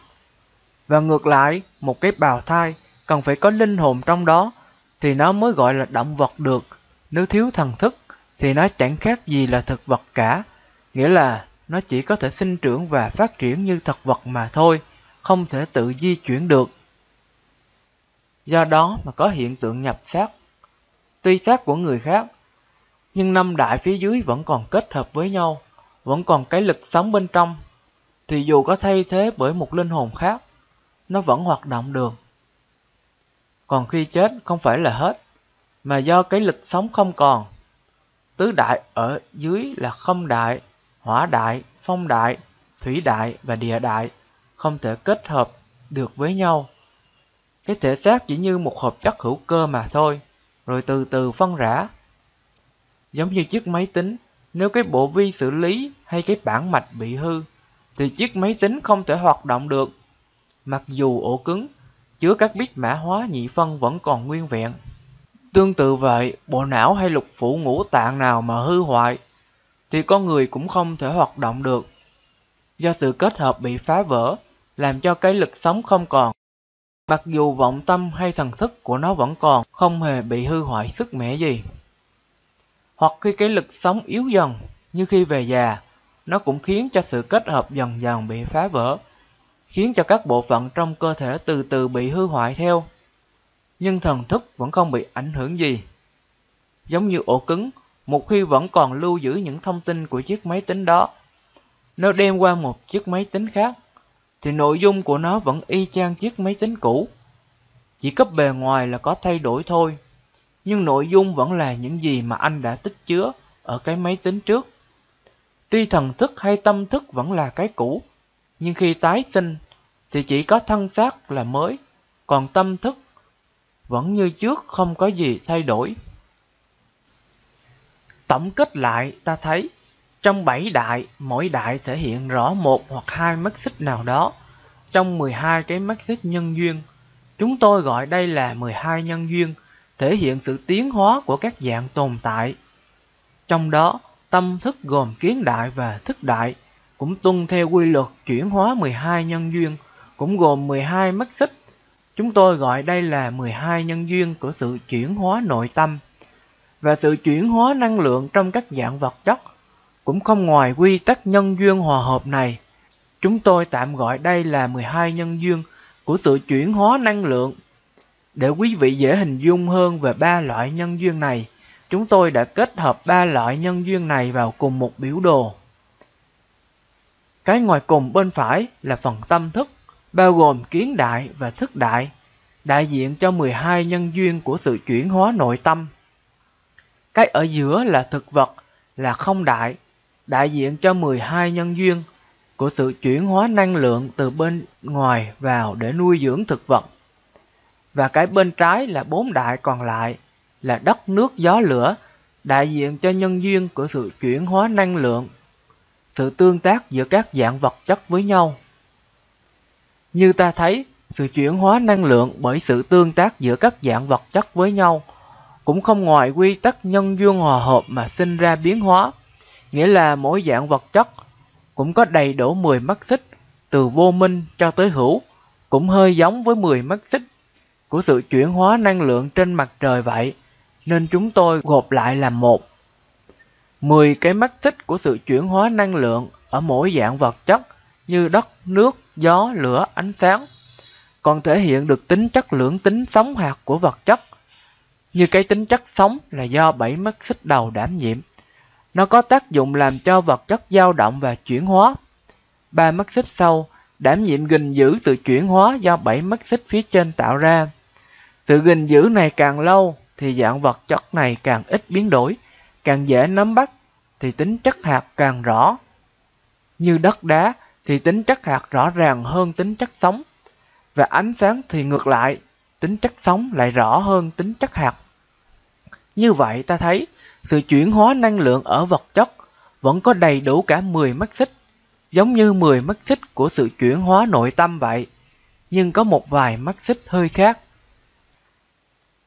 Speaker 2: Và ngược lại, một cái bào thai cần phải có linh hồn trong đó thì nó mới gọi là động vật được. Nếu thiếu thần thức thì nó chẳng khác gì là thực vật cả. Nghĩa là nó chỉ có thể sinh trưởng và phát triển như thực vật mà thôi, không thể tự di chuyển được. Do đó mà có hiện tượng nhập xác. Tuy xác của người khác, nhưng năm đại phía dưới vẫn còn kết hợp với nhau, vẫn còn cái lực sống bên trong, thì dù có thay thế bởi một linh hồn khác, nó vẫn hoạt động được. Còn khi chết không phải là hết, mà do cái lực sống không còn. Tứ đại ở dưới là không đại, hỏa đại, phong đại, thủy đại và địa đại, không thể kết hợp được với nhau. Cái thể xác chỉ như một hộp chất hữu cơ mà thôi, rồi từ từ phân rã. Giống như chiếc máy tính, nếu cái bộ vi xử lý hay cái bản mạch bị hư, thì chiếc máy tính không thể hoạt động được. Mặc dù ổ cứng chứa các bit mã hóa nhị phân vẫn còn nguyên vẹn. Tương tự vậy, bộ não hay lục phủ ngũ tạng nào mà hư hoại, thì con người cũng không thể hoạt động được. Do sự kết hợp bị phá vỡ, làm cho cái lực sống không còn. Mặc dù vọng tâm hay thần thức của nó vẫn còn, không hề bị hư hoại sức mẻ gì. Hoặc khi cái lực sống yếu dần, như khi về già, nó cũng khiến cho sự kết hợp dần dần bị phá vỡ, khiến cho các bộ phận trong cơ thể từ từ bị hư hoại theo. Nhưng thần thức vẫn không bị ảnh hưởng gì. Giống như ổ cứng, một khi vẫn còn lưu giữ những thông tin của chiếc máy tính đó, nó đem qua một chiếc máy tính khác, thì nội dung của nó vẫn y chang chiếc máy tính cũ. Chỉ cấp bề ngoài là có thay đổi thôi, nhưng nội dung vẫn là những gì mà anh đã tích chứa ở cái máy tính trước. Tuy thần thức hay tâm thức vẫn là cái cũ, nhưng khi tái sinh thì chỉ có thân xác là mới, còn tâm thức vẫn như trước không có gì thay đổi. Tổng kết lại ta thấy trong bảy đại, mỗi đại thể hiện rõ một hoặc hai mắt xích nào đó. Trong 12 cái mắt xích nhân duyên, chúng tôi gọi đây là 12 nhân duyên, thể hiện sự tiến hóa của các dạng tồn tại. Trong đó, tâm thức gồm kiến đại và thức đại, cũng tuân theo quy luật chuyển hóa 12 nhân duyên, cũng gồm 12 mắt xích. Chúng tôi gọi đây là 12 nhân duyên của sự chuyển hóa nội tâm và sự chuyển hóa năng lượng trong các dạng vật chất cũng không ngoài quy tắc nhân duyên hòa hợp này. Chúng tôi tạm gọi đây là 12 nhân duyên của sự chuyển hóa năng lượng. Để quý vị dễ hình dung hơn về ba loại nhân duyên này, chúng tôi đã kết hợp ba loại nhân duyên này vào cùng một biểu đồ. Cái ngoài cùng bên phải là phần tâm thức, bao gồm kiến đại và thức đại, đại diện cho 12 nhân duyên của sự chuyển hóa nội tâm. Cái ở giữa là thực vật, là không đại, đại diện cho 12 nhân duyên của sự chuyển hóa năng lượng từ bên ngoài vào để nuôi dưỡng thực vật. Và cái bên trái là bốn đại còn lại là đất, nước, gió, lửa, đại diện cho nhân duyên của sự chuyển hóa năng lượng, sự tương tác giữa các dạng vật chất với nhau. Như ta thấy, sự chuyển hóa năng lượng bởi sự tương tác giữa các dạng vật chất với nhau cũng không ngoài quy tắc nhân duyên hòa hợp mà sinh ra biến hóa nghĩa là mỗi dạng vật chất cũng có đầy đủ 10 mắt xích từ vô minh cho tới hữu, cũng hơi giống với 10 mắt xích của sự chuyển hóa năng lượng trên mặt trời vậy, nên chúng tôi gộp lại làm một. 10 cái mắt xích của sự chuyển hóa năng lượng ở mỗi dạng vật chất như đất, nước, gió, lửa, ánh sáng, còn thể hiện được tính chất lưỡng tính sống hạt của vật chất. Như cái tính chất sống là do bảy mắt xích đầu đảm nhiệm. Nó có tác dụng làm cho vật chất dao động và chuyển hóa. Ba mắt xích sau đảm nhiệm gìn giữ sự chuyển hóa do bảy mắt xích phía trên tạo ra. Sự gìn giữ này càng lâu thì dạng vật chất này càng ít biến đổi, càng dễ nắm bắt thì tính chất hạt càng rõ. Như đất đá thì tính chất hạt rõ ràng hơn tính chất sống. Và ánh sáng thì ngược lại, tính chất sống lại rõ hơn tính chất hạt. Như vậy ta thấy sự chuyển hóa năng lượng ở vật chất vẫn có đầy đủ cả 10 mắt xích, giống như 10 mắt xích của sự chuyển hóa nội tâm vậy, nhưng có một vài mắt xích hơi khác.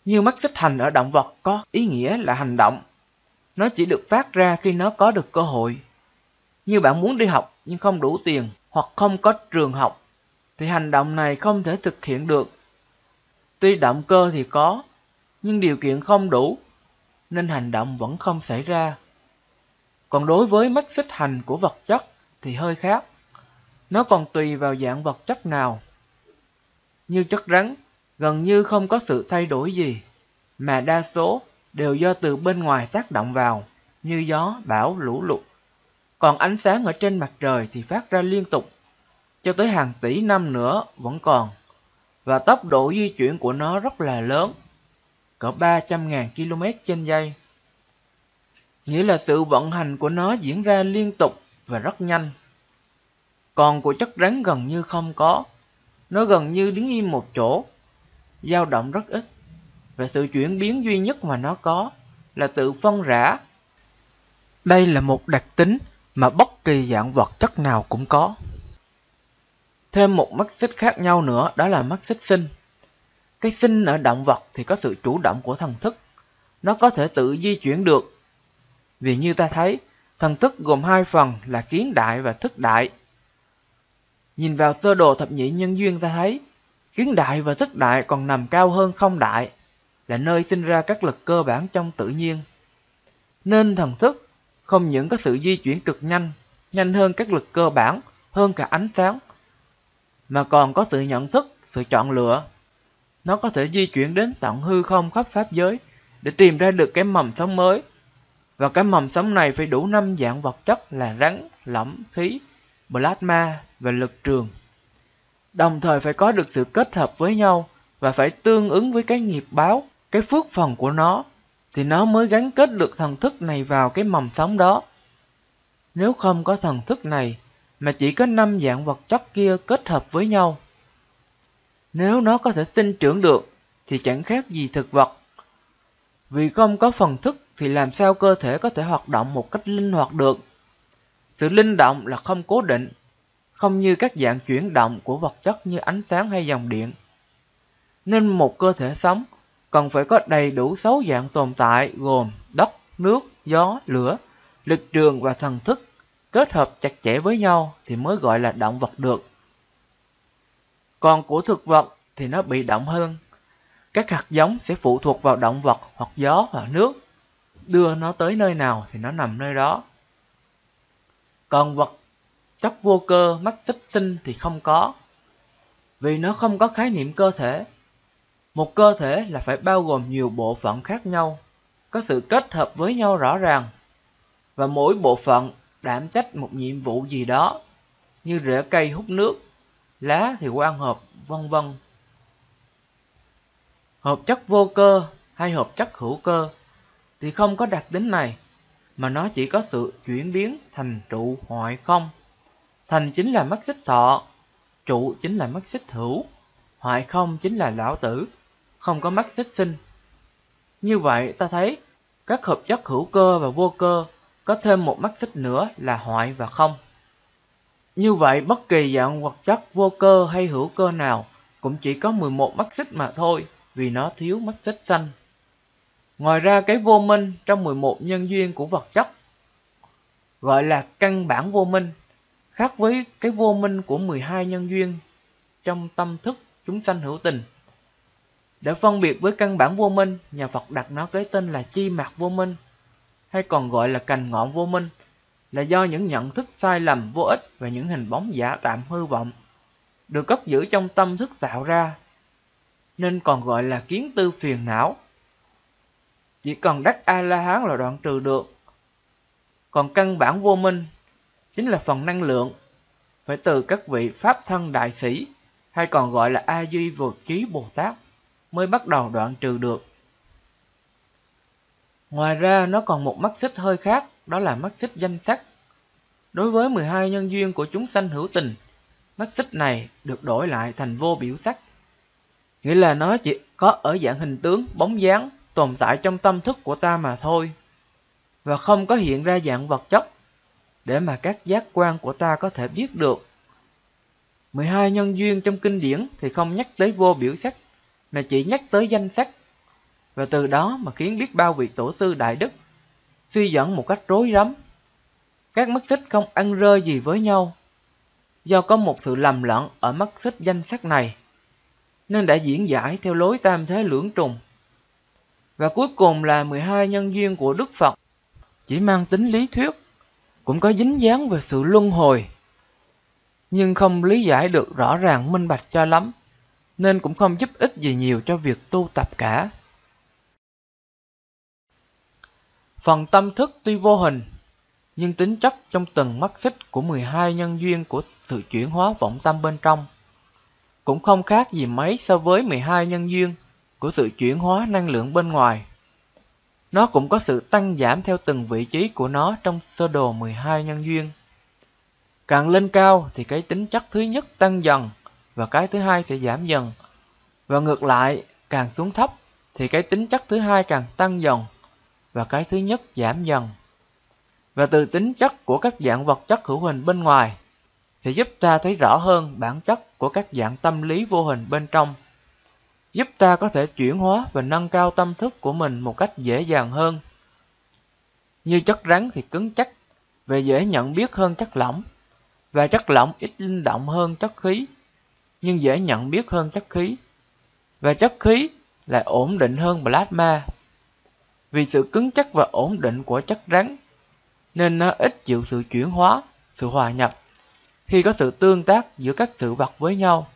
Speaker 2: Như mắt xích hành ở động vật có ý nghĩa là hành động. Nó chỉ được phát ra khi nó có được cơ hội. Như bạn muốn đi học nhưng không đủ tiền hoặc không có trường học, thì hành động này không thể thực hiện được. Tuy động cơ thì có, nhưng điều kiện không đủ, nên hành động vẫn không xảy ra. Còn đối với mắt xích hành của vật chất thì hơi khác. Nó còn tùy vào dạng vật chất nào. Như chất rắn, gần như không có sự thay đổi gì, mà đa số đều do từ bên ngoài tác động vào, như gió, bão, lũ lụt. Còn ánh sáng ở trên mặt trời thì phát ra liên tục, cho tới hàng tỷ năm nữa vẫn còn. Và tốc độ di chuyển của nó rất là lớn, cỡ 300.000 km trên giây. Nghĩa là sự vận hành của nó diễn ra liên tục và rất nhanh. Còn của chất rắn gần như không có, nó gần như đứng im một chỗ, dao động rất ít. Và sự chuyển biến duy nhất mà nó có là tự phân rã. Đây là một đặc tính mà bất kỳ dạng vật chất nào cũng có. Thêm một mắt xích khác nhau nữa đó là mắt xích sinh. Cái sinh ở động vật thì có sự chủ động của thần thức. Nó có thể tự di chuyển được. Vì như ta thấy, thần thức gồm hai phần là kiến đại và thức đại. Nhìn vào sơ đồ thập nhị nhân duyên ta thấy, kiến đại và thức đại còn nằm cao hơn không đại, là nơi sinh ra các lực cơ bản trong tự nhiên. Nên thần thức không những có sự di chuyển cực nhanh, nhanh hơn các lực cơ bản, hơn cả ánh sáng, mà còn có sự nhận thức, sự chọn lựa. Nó có thể di chuyển đến tận hư không khắp pháp giới để tìm ra được cái mầm sống mới. Và cái mầm sống này phải đủ năm dạng vật chất là rắn, lỏng, khí, plasma và lực trường. Đồng thời phải có được sự kết hợp với nhau và phải tương ứng với cái nghiệp báo, cái phước phần của nó thì nó mới gắn kết được thần thức này vào cái mầm sống đó. Nếu không có thần thức này, mà chỉ có năm dạng vật chất kia kết hợp với nhau. Nếu nó có thể sinh trưởng được, thì chẳng khác gì thực vật. Vì không có phần thức thì làm sao cơ thể có thể hoạt động một cách linh hoạt được. Sự linh động là không cố định, không như các dạng chuyển động của vật chất như ánh sáng hay dòng điện. Nên một cơ thể sống cần phải có đầy đủ sáu dạng tồn tại gồm đất, nước, gió, lửa, lực trường và thần thức kết hợp chặt chẽ với nhau thì mới gọi là động vật được. Còn của thực vật thì nó bị động hơn. Các hạt giống sẽ phụ thuộc vào động vật hoặc gió hoặc nước. Đưa nó tới nơi nào thì nó nằm nơi đó. Còn vật chất vô cơ, mắc xích sinh thì không có. Vì nó không có khái niệm cơ thể một cơ thể là phải bao gồm nhiều bộ phận khác nhau, có sự kết hợp với nhau rõ ràng. Và mỗi bộ phận đảm trách một nhiệm vụ gì đó, như rễ cây hút nước, lá thì quan hợp, vân vân. Hợp chất vô cơ hay hợp chất hữu cơ thì không có đặc tính này, mà nó chỉ có sự chuyển biến thành trụ hoại không. Thành chính là mắt xích thọ, trụ chính là mắt xích hữu, hoại không chính là lão tử không có mắt xích sinh. Như vậy ta thấy các hợp chất hữu cơ và vô cơ có thêm một mắt xích nữa là hoại và không. Như vậy bất kỳ dạng vật chất vô cơ hay hữu cơ nào cũng chỉ có 11 mắt xích mà thôi vì nó thiếu mắt xích xanh. Ngoài ra cái vô minh trong 11 nhân duyên của vật chất gọi là căn bản vô minh khác với cái vô minh của 12 nhân duyên trong tâm thức chúng sanh hữu tình. Để phân biệt với căn bản vô minh, nhà Phật đặt nó cái tên là chi mạc vô minh, hay còn gọi là cành ngọn vô minh, là do những nhận thức sai lầm vô ích và những hình bóng giả tạm hư vọng, được cất giữ trong tâm thức tạo ra, nên còn gọi là kiến tư phiền não. Chỉ cần đắc A-la-hán là đoạn trừ được. Còn căn bản vô minh chính là phần năng lượng, phải từ các vị Pháp thân đại sĩ, hay còn gọi là A-duy vượt trí Bồ Tát mới bắt đầu đoạn trừ được. Ngoài ra nó còn một mắt xích hơi khác, đó là mắt xích danh sắc. Đối với 12 nhân duyên của chúng sanh hữu tình, mắt xích này được đổi lại thành vô biểu sắc. Nghĩa là nó chỉ có ở dạng hình tướng, bóng dáng, tồn tại trong tâm thức của ta mà thôi. Và không có hiện ra dạng vật chất, để mà các giác quan của ta có thể biết được. 12 nhân duyên trong kinh điển thì không nhắc tới vô biểu sắc, mà chỉ nhắc tới danh sắc. Và từ đó mà khiến biết bao vị tổ sư đại đức suy dẫn một cách rối rắm. Các mắt xích không ăn rơi gì với nhau, do có một sự lầm lẫn ở mắt xích danh sắc này, nên đã diễn giải theo lối tam thế lưỡng trùng. Và cuối cùng là 12 nhân duyên của Đức Phật, chỉ mang tính lý thuyết, cũng có dính dáng về sự luân hồi, nhưng không lý giải được rõ ràng minh bạch cho lắm, nên cũng không giúp ích gì nhiều cho việc tu tập cả. Phần tâm thức tuy vô hình, nhưng tính chất trong từng mắt xích của 12 nhân duyên của sự chuyển hóa vọng tâm bên trong, cũng không khác gì mấy so với 12 nhân duyên của sự chuyển hóa năng lượng bên ngoài. Nó cũng có sự tăng giảm theo từng vị trí của nó trong sơ đồ 12 nhân duyên. Càng lên cao thì cái tính chất thứ nhất tăng dần và cái thứ hai thì giảm dần. Và ngược lại, càng xuống thấp thì cái tính chất thứ hai càng tăng dần và cái thứ nhất giảm dần. Và từ tính chất của các dạng vật chất hữu hình bên ngoài thì giúp ta thấy rõ hơn bản chất của các dạng tâm lý vô hình bên trong, giúp ta có thể chuyển hóa và nâng cao tâm thức của mình một cách dễ dàng hơn. Như chất rắn thì cứng chắc và dễ nhận biết hơn chất lỏng, và chất lỏng ít linh động hơn chất khí, nhưng dễ nhận biết hơn chất khí, và chất khí lại ổn định hơn plasma vì sự cứng chắc và ổn định của chất rắn, nên nó ít chịu sự chuyển hóa, sự hòa nhập khi có sự tương tác giữa các sự vật với nhau.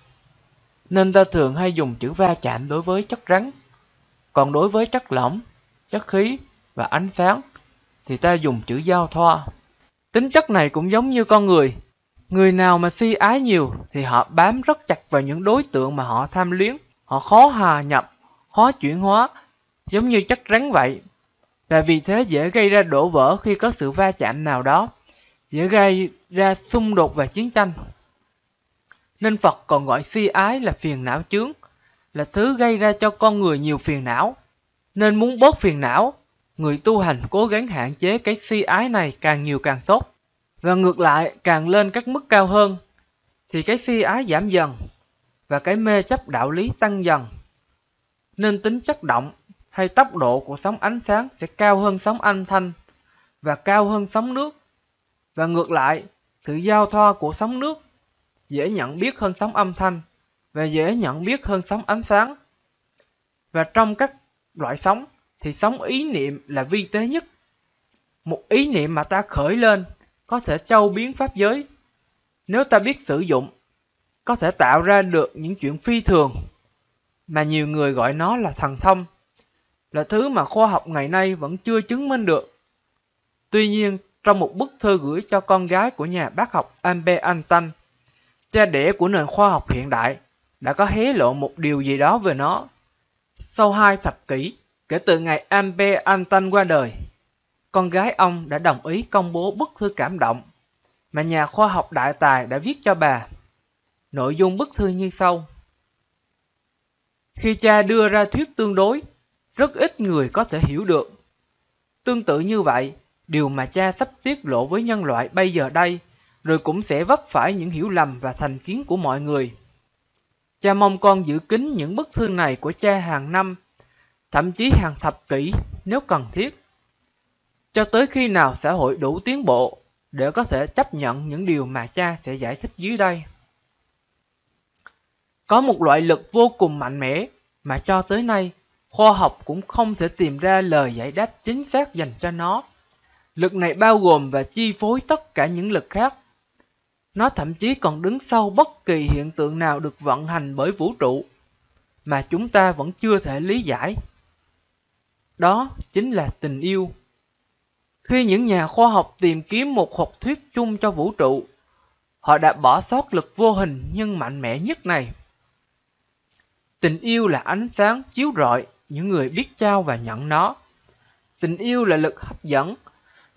Speaker 2: Nên ta thường hay dùng chữ va chạm đối với chất rắn, còn đối với chất lỏng, chất khí và ánh sáng thì ta dùng chữ giao thoa. Tính chất này cũng giống như con người. Người nào mà si ái nhiều thì họ bám rất chặt vào những đối tượng mà họ tham luyến, họ khó hòa nhập, khó chuyển hóa giống như chất rắn vậy. là vì thế dễ gây ra đổ vỡ khi có sự va chạm nào đó, dễ gây ra xung đột và chiến tranh. Nên Phật còn gọi si ái là phiền não chướng, là thứ gây ra cho con người nhiều phiền não. Nên muốn bớt phiền não, người tu hành cố gắng hạn chế cái si ái này càng nhiều càng tốt. Và ngược lại, càng lên các mức cao hơn, thì cái si ái giảm dần, và cái mê chấp đạo lý tăng dần. Nên tính chất động hay tốc độ của sóng ánh sáng sẽ cao hơn sóng âm thanh và cao hơn sóng nước. Và ngược lại, sự giao thoa của sóng nước dễ nhận biết hơn sóng âm thanh và dễ nhận biết hơn sóng ánh sáng. Và trong các loại sóng thì sóng ý niệm là vi tế nhất. Một ý niệm mà ta khởi lên có thể châu biến pháp giới. Nếu ta biết sử dụng, có thể tạo ra được những chuyện phi thường mà nhiều người gọi nó là thần thông là thứ mà khoa học ngày nay vẫn chưa chứng minh được. Tuy nhiên, trong một bức thư gửi cho con gái của nhà bác học Albert Einstein, cha đẻ của nền khoa học hiện đại đã có hé lộ một điều gì đó về nó. Sau hai thập kỷ, kể từ ngày Albert Einstein qua đời, con gái ông đã đồng ý công bố bức thư cảm động mà nhà khoa học đại tài đã viết cho bà. Nội dung bức thư như sau. Khi cha đưa ra thuyết tương đối rất ít người có thể hiểu được. Tương tự như vậy, điều mà cha sắp tiết lộ với nhân loại bây giờ đây, rồi cũng sẽ vấp phải những hiểu lầm và thành kiến của mọi người. Cha mong con giữ kín những bức thư này của cha hàng năm, thậm chí hàng thập kỷ nếu cần thiết. Cho tới khi nào xã hội đủ tiến bộ để có thể chấp nhận những điều mà cha sẽ giải thích dưới đây. Có một loại lực vô cùng mạnh mẽ mà cho tới nay khoa học cũng không thể tìm ra lời giải đáp chính xác dành cho nó. Lực này bao gồm và chi phối tất cả những lực khác. Nó thậm chí còn đứng sau bất kỳ hiện tượng nào được vận hành bởi vũ trụ, mà chúng ta vẫn chưa thể lý giải. Đó chính là tình yêu. Khi những nhà khoa học tìm kiếm một học thuyết chung cho vũ trụ, họ đã bỏ sót lực vô hình nhưng mạnh mẽ nhất này. Tình yêu là ánh sáng chiếu rọi những người biết trao và nhận nó. Tình yêu là lực hấp dẫn,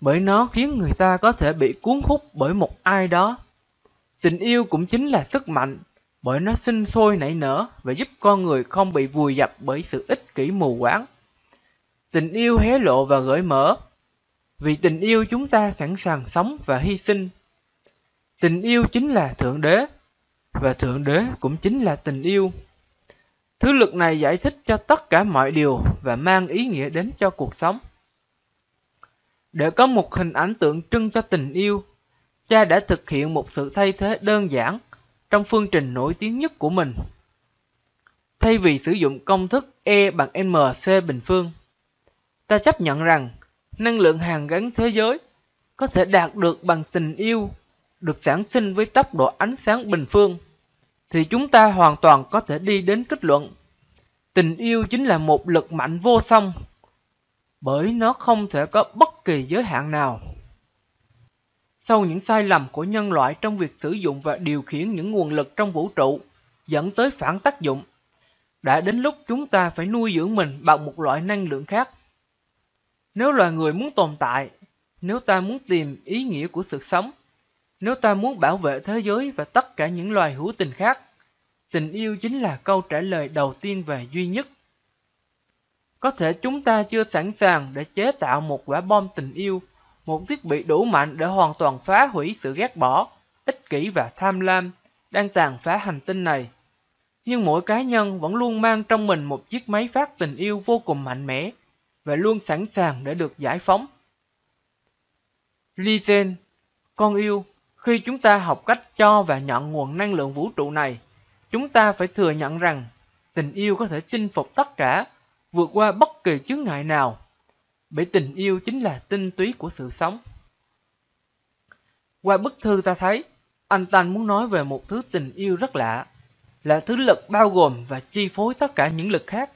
Speaker 2: bởi nó khiến người ta có thể bị cuốn hút bởi một ai đó. Tình yêu cũng chính là sức mạnh, bởi nó sinh sôi nảy nở và giúp con người không bị vùi dập bởi sự ích kỷ mù quáng. Tình yêu hé lộ và gợi mở. Vì tình yêu chúng ta sẵn sàng sống và hy sinh. Tình yêu chính là Thượng Đế, và Thượng Đế cũng chính là tình yêu. Thứ lực này giải thích cho tất cả mọi điều và mang ý nghĩa đến cho cuộc sống. Để có một hình ảnh tượng trưng cho tình yêu, cha đã thực hiện một sự thay thế đơn giản trong phương trình nổi tiếng nhất của mình. Thay vì sử dụng công thức E bằng mc bình phương, ta chấp nhận rằng năng lượng hàn gắn thế giới có thể đạt được bằng tình yêu được sản sinh với tốc độ ánh sáng bình phương, thì chúng ta hoàn toàn có thể đi đến kết luận. Tình yêu chính là một lực mạnh vô song, bởi nó không thể có bất kỳ giới hạn nào. Sau những sai lầm của nhân loại trong việc sử dụng và điều khiển những nguồn lực trong vũ trụ, dẫn tới phản tác dụng, đã đến lúc chúng ta phải nuôi dưỡng mình bằng một loại năng lượng khác. Nếu loài người muốn tồn tại, nếu ta muốn tìm ý nghĩa của sự sống, nếu ta muốn bảo vệ thế giới và tất cả những loài hữu tình khác, tình yêu chính là câu trả lời đầu tiên và duy nhất. Có thể chúng ta chưa sẵn sàng để chế tạo một quả bom tình yêu, một thiết bị đủ mạnh để hoàn toàn phá hủy sự ghét bỏ, ích kỷ và tham lam đang tàn phá hành tinh này. Nhưng mỗi cá nhân vẫn luôn mang trong mình một chiếc máy phát tình yêu vô cùng mạnh mẽ và luôn sẵn sàng để được giải phóng. Lysen, con yêu, khi chúng ta học cách cho và nhận nguồn năng lượng vũ trụ này, chúng ta phải thừa nhận rằng tình yêu có thể chinh phục tất cả, vượt qua bất kỳ chướng ngại nào, bởi tình yêu chính là tinh túy của sự sống. Qua bức thư ta thấy, anh ta muốn nói về một thứ tình yêu rất lạ, là thứ lực bao gồm và chi phối tất cả những lực khác.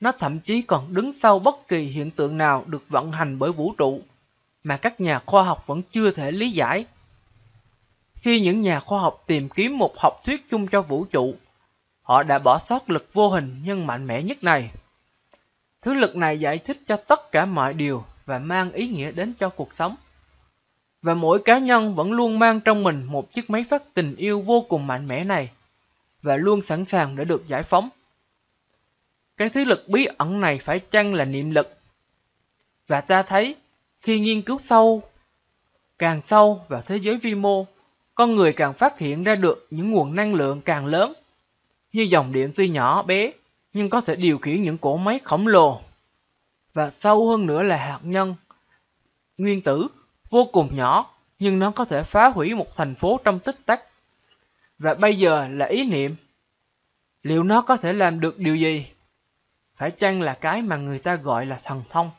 Speaker 2: Nó thậm chí còn đứng sau bất kỳ hiện tượng nào được vận hành bởi vũ trụ, mà các nhà khoa học vẫn chưa thể lý giải. Khi những nhà khoa học tìm kiếm một học thuyết chung cho vũ trụ, họ đã bỏ sót lực vô hình nhưng mạnh mẽ nhất này. Thứ lực này giải thích cho tất cả mọi điều và mang ý nghĩa đến cho cuộc sống. Và mỗi cá nhân vẫn luôn mang trong mình một chiếc máy phát tình yêu vô cùng mạnh mẽ này và luôn sẵn sàng để được giải phóng. Cái thứ lực bí ẩn này phải chăng là niệm lực? Và ta thấy khi nghiên cứu sâu, càng sâu vào thế giới vi mô, con người càng phát hiện ra được những nguồn năng lượng càng lớn, như dòng điện tuy nhỏ bé nhưng có thể điều khiển những cỗ máy khổng lồ. Và sâu hơn nữa là hạt nhân, nguyên tử vô cùng nhỏ nhưng nó có thể phá hủy một thành phố trong tích tắc. Và bây giờ là ý niệm. Liệu nó có thể làm được điều gì? Phải chăng là cái mà người ta gọi là thần thông?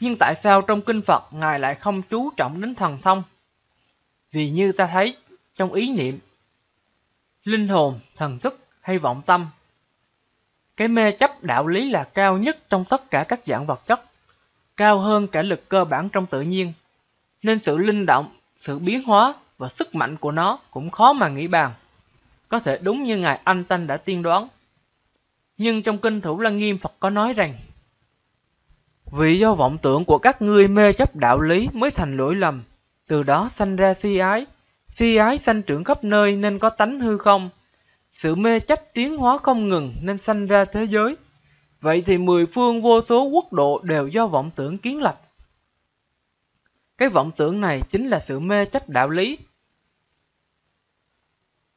Speaker 2: Nhưng tại sao trong kinh Phật Ngài lại không chú trọng đến thần thông? Vì như ta thấy trong ý niệm, linh hồn, thần thức hay vọng tâm, cái mê chấp đạo lý là cao nhất trong tất cả các dạng vật chất, cao hơn cả lực cơ bản trong tự nhiên, nên sự linh động, sự biến hóa và sức mạnh của nó cũng khó mà nghĩ bàn. Có thể đúng như Ngài Anh Tanh đã tiên đoán. Nhưng trong kinh Thủ Lăng Nghiêm Phật có nói rằng Vì do vọng tưởng của các ngươi mê chấp đạo lý mới thành lỗi lầm, từ đó sanh ra si ái. Si ái sanh trưởng khắp nơi nên có tánh hư không. Sự mê chấp tiến hóa không ngừng nên sanh ra thế giới. Vậy thì mười phương vô số quốc độ đều do vọng tưởng kiến lập. Cái vọng tưởng này chính là sự mê chấp đạo lý.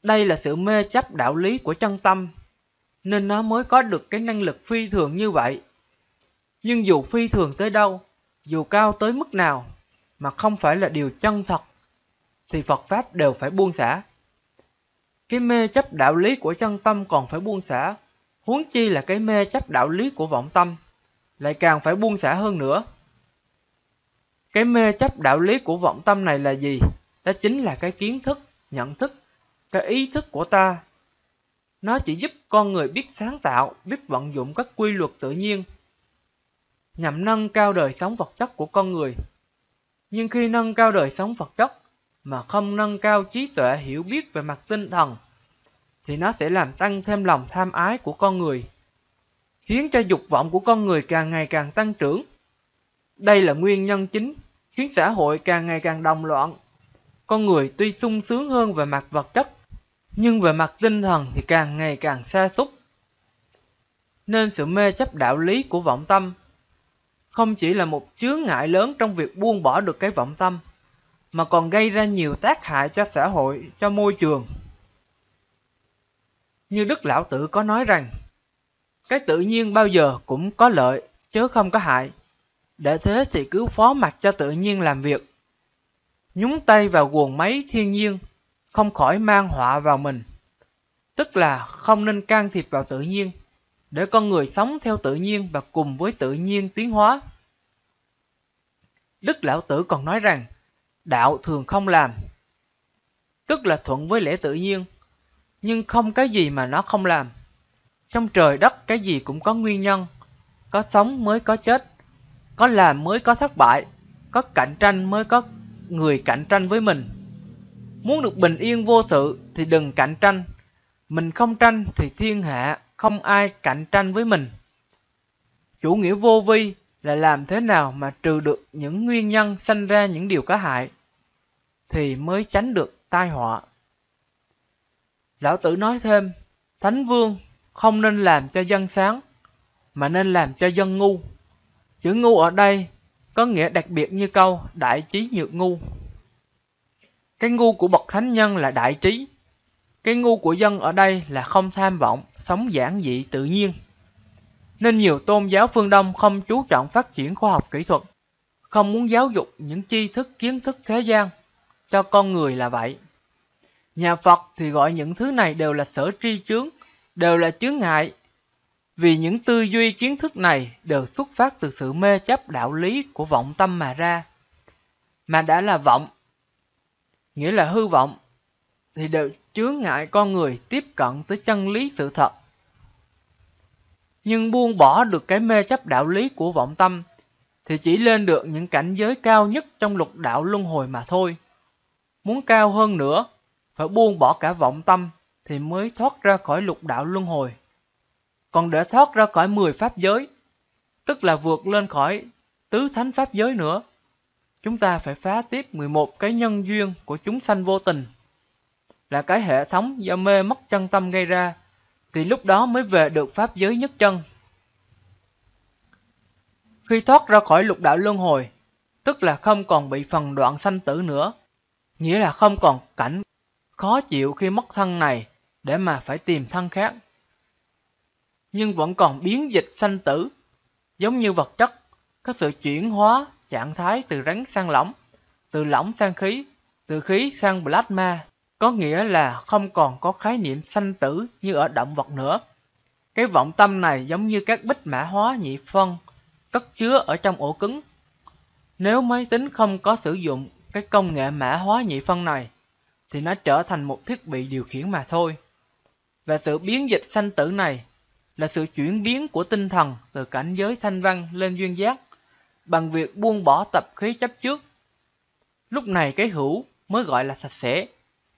Speaker 2: Đây là sự mê chấp đạo lý của chân tâm, nên nó mới có được cái năng lực phi thường như vậy. Nhưng dù phi thường tới đâu, dù cao tới mức nào, mà không phải là điều chân thật, thì Phật Pháp đều phải buông xả. Cái mê chấp đạo lý của chân tâm còn phải buông xả, huống chi là cái mê chấp đạo lý của vọng tâm, lại càng phải buông xả hơn nữa. Cái mê chấp đạo lý của vọng tâm này là gì? Đó chính là cái kiến thức, nhận thức, cái ý thức của ta. Nó chỉ giúp con người biết sáng tạo, biết vận dụng các quy luật tự nhiên, nhằm nâng cao đời sống vật chất của con người. Nhưng khi nâng cao đời sống vật chất mà không nâng cao trí tuệ hiểu biết về mặt tinh thần, thì nó sẽ làm tăng thêm lòng tham ái của con người, khiến cho dục vọng của con người càng ngày càng tăng trưởng. Đây là nguyên nhân chính khiến xã hội càng ngày càng đồng loạn. Con người tuy sung sướng hơn về mặt vật chất, nhưng về mặt tinh thần thì càng ngày càng xa xúc. Nên sự mê chấp đạo lý của vọng tâm không chỉ là một chướng ngại lớn trong việc buông bỏ được cái vọng tâm, mà còn gây ra nhiều tác hại cho xã hội, cho môi trường. Như Đức Lão Tử có nói rằng, cái tự nhiên bao giờ cũng có lợi, chứ không có hại. Để thế thì cứ phó mặc cho tự nhiên làm việc. Nhúng tay vào guồng máy thiên nhiên, không khỏi mang họa vào mình. Tức là không nên can thiệp vào tự nhiên, để con người sống theo tự nhiên và cùng với tự nhiên tiến hóa. Đức Lão Tử còn nói rằng, đạo thường không làm, tức là thuận với lẽ tự nhiên, nhưng không cái gì mà nó không làm. Trong trời đất cái gì cũng có nguyên nhân, có sống mới có chết, có làm mới có thất bại, có cạnh tranh mới có người cạnh tranh với mình. Muốn được bình yên vô sự thì đừng cạnh tranh, mình không tranh thì thiên hạ không ai cạnh tranh với mình. Chủ nghĩa vô vi là làm thế nào mà trừ được những nguyên nhân sanh ra những điều có hại, thì mới tránh được tai họa. Lão Tử nói thêm, Thánh Vương không nên làm cho dân sáng, mà nên làm cho dân ngu. Chữ ngu ở đây có nghĩa đặc biệt như câu đại trí nhược ngu. Cái ngu của bậc thánh nhân là đại trí. Cái ngu của dân ở đây là không tham vọng, sống giản dị tự nhiên. Nên nhiều tôn giáo phương Đông không chú trọng phát triển khoa học kỹ thuật, không muốn giáo dục những tri thức kiến thức thế gian cho con người là vậy. Nhà Phật thì gọi những thứ này đều là sở tri chướng, đều là chướng ngại. Vì những tư duy kiến thức này đều xuất phát từ sự mê chấp đạo lý của vọng tâm mà ra. Mà đã là vọng, nghĩa là hư vọng, thì đều chướng ngại con người tiếp cận tới chân lý sự thật. Nhưng buông bỏ được cái mê chấp đạo lý của vọng tâm thì chỉ lên được những cảnh giới cao nhất trong lục đạo luân hồi mà thôi. Muốn cao hơn nữa, phải buông bỏ cả vọng tâm thì mới thoát ra khỏi lục đạo luân hồi. Còn để thoát ra khỏi 10 pháp giới, tức là vượt lên khỏi tứ thánh pháp giới nữa, chúng ta phải phá tiếp 11 cái nhân duyên của chúng sanh vô tình là cái hệ thống do mê mất chân tâm gây ra, thì lúc đó mới về được pháp giới nhất chân. Khi thoát ra khỏi lục đạo luân hồi, tức là không còn bị phần đoạn sanh tử nữa, nghĩa là không còn cảnh khó chịu khi mất thân này để mà phải tìm thân khác. Nhưng vẫn còn biến dịch sanh tử, giống như vật chất, có sự chuyển hóa trạng thái từ rắn sang lỏng, từ lỏng sang khí, từ khí sang plasma có nghĩa là không còn có khái niệm sanh tử như ở động vật nữa. Cái vọng tâm này giống như các bích mã hóa nhị phân, cất chứa ở trong ổ cứng. Nếu máy tính không có sử dụng cái công nghệ mã hóa nhị phân này, thì nó trở thành một thiết bị điều khiển mà thôi. Và sự biến dịch sanh tử này là sự chuyển biến của tinh thần từ cảnh giới thanh văn lên duyên giác bằng việc buông bỏ tập khí chấp trước. Lúc này cái hữu mới gọi là sạch sẽ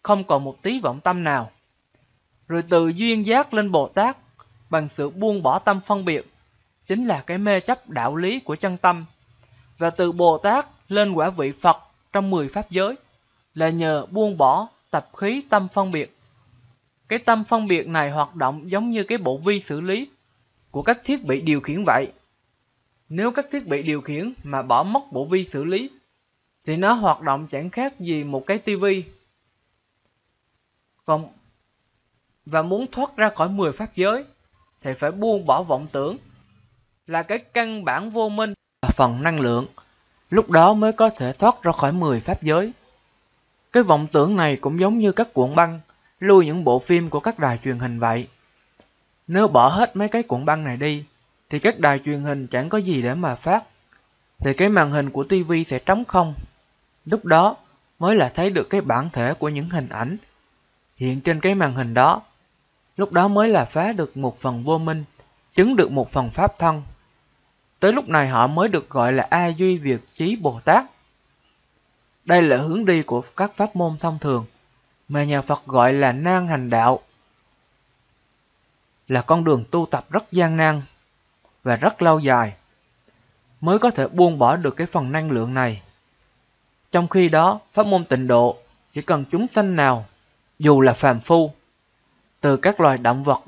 Speaker 2: không còn một tí vọng tâm nào. Rồi từ duyên giác lên Bồ Tát, bằng sự buông bỏ tâm phân biệt, chính là cái mê chấp đạo lý của chân tâm. Và từ Bồ Tát lên quả vị Phật trong 10 pháp giới, là nhờ buông bỏ tập khí tâm phân biệt. Cái tâm phân biệt này hoạt động giống như cái bộ vi xử lý của các thiết bị điều khiển vậy. Nếu các thiết bị điều khiển mà bỏ mất bộ vi xử lý, thì nó hoạt động chẳng khác gì một cái tivi còn và muốn thoát ra khỏi 10 pháp giới, thì phải buông bỏ vọng tưởng, là cái căn bản vô minh là phần năng lượng, lúc đó mới có thể thoát ra khỏi 10 pháp giới. Cái vọng tưởng này cũng giống như các cuộn băng, lưu những bộ phim của các đài truyền hình vậy. Nếu bỏ hết mấy cái cuộn băng này đi, thì các đài truyền hình chẳng có gì để mà phát, thì cái màn hình của tivi sẽ trống không. Lúc đó mới là thấy được cái bản thể của những hình ảnh hiện trên cái màn hình đó. Lúc đó mới là phá được một phần vô minh, chứng được một phần pháp thân. Tới lúc này họ mới được gọi là A Duy Việt Chí Bồ Tát. Đây là hướng đi của các pháp môn thông thường, mà nhà Phật gọi là nan hành đạo. Là con đường tu tập rất gian nan và rất lâu dài, mới có thể buông bỏ được cái phần năng lượng này. Trong khi đó, pháp môn tịnh độ chỉ cần chúng sanh nào dù là phàm phu, từ các loài động vật,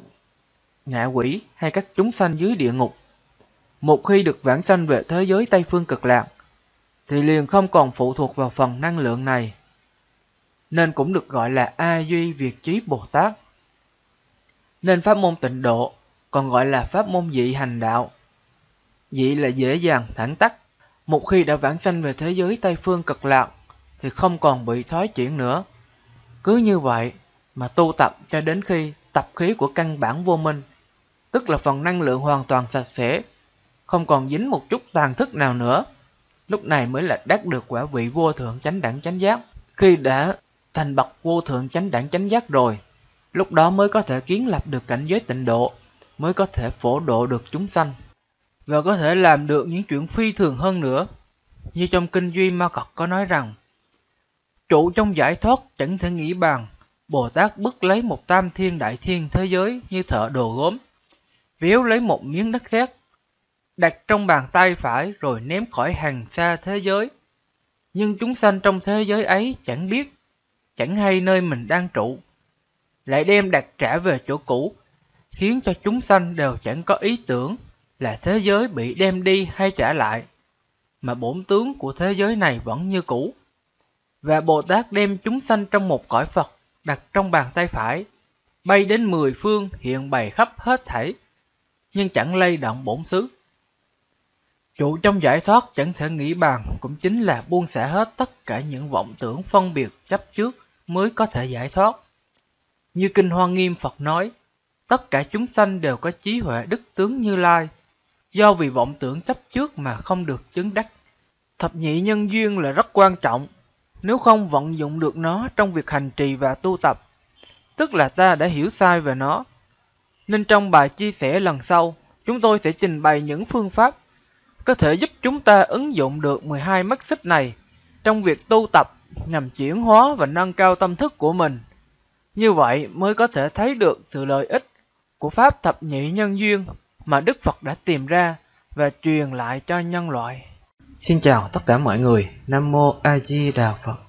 Speaker 2: ngạ quỷ hay các chúng sanh dưới địa ngục, Một khi được vãng sanh về thế giới Tây Phương cực lạc, thì liền không còn phụ thuộc vào phần năng lượng này, nên cũng được gọi là A Duy Việt Chí Bồ Tát. Nên pháp môn tịnh độ còn gọi là pháp môn dị hành đạo. Dị là dễ dàng thẳng tắc, một khi đã vãng sanh về thế giới Tây Phương cực lạc thì không còn bị thoái chuyển nữa. Cứ như vậy mà tu tập cho đến khi tập khí của căn bản vô minh, tức là phần năng lượng hoàn toàn sạch sẽ, không còn dính một chút tàn thức nào nữa. Lúc này mới là đắc được quả vị vô thượng chánh đẳng chánh giác. Khi đã thành bậc vô thượng chánh đẳng chánh giác rồi, lúc đó mới có thể kiến lập được cảnh giới tịnh độ, mới có thể phổ độ được chúng sanh, và có thể làm được những chuyện phi thường hơn nữa. Như trong Kinh Duy Ma Cật có nói rằng, Trụ trong giải thoát chẳng thể nghĩ bàn, Bồ Tát bức lấy một tam thiên đại thiên thế giới như thợ đồ gốm, véo lấy một miếng đất sét, đặt trong bàn tay phải rồi ném khỏi hàng xa thế giới. Nhưng chúng sanh trong thế giới ấy chẳng biết, chẳng hay nơi mình đang trụ, lại đem đặt trả về chỗ cũ, khiến cho chúng sanh đều chẳng có ý tưởng là thế giới bị đem đi hay trả lại, mà bổn tướng của thế giới này vẫn như cũ. Và Bồ Tát đem chúng sanh trong một cõi Phật đặt trong bàn tay phải, bay đến mười phương hiện bày khắp hết thảy, nhưng chẳng lay động bổn xứ. Trụ trong giải thoát chẳng thể nghĩ bàn cũng chính là buông xả hết tất cả những vọng tưởng phân biệt chấp trước mới có thể giải thoát. Như Kinh Hoa Nghiêm Phật nói, tất cả chúng sanh đều có trí huệ đức tướng như lai, do vì vọng tưởng chấp trước mà không được chứng đắc. Thập nhị nhân duyên là rất quan trọng, nếu không vận dụng được nó trong việc hành trì và tu tập, tức là ta đã hiểu sai về nó. Nên trong bài chia sẻ lần sau, chúng tôi sẽ trình bày những phương pháp có thể giúp chúng ta ứng dụng được 12 mắt xích này trong việc tu tập nhằm chuyển hóa và nâng cao tâm thức của mình. Như vậy mới có thể thấy được sự lợi ích của Pháp thập nhị nhân duyên mà Đức Phật đã tìm ra và truyền lại cho nhân loại.
Speaker 8: Xin chào tất cả mọi người. Nam Mô A Di Đà Phật.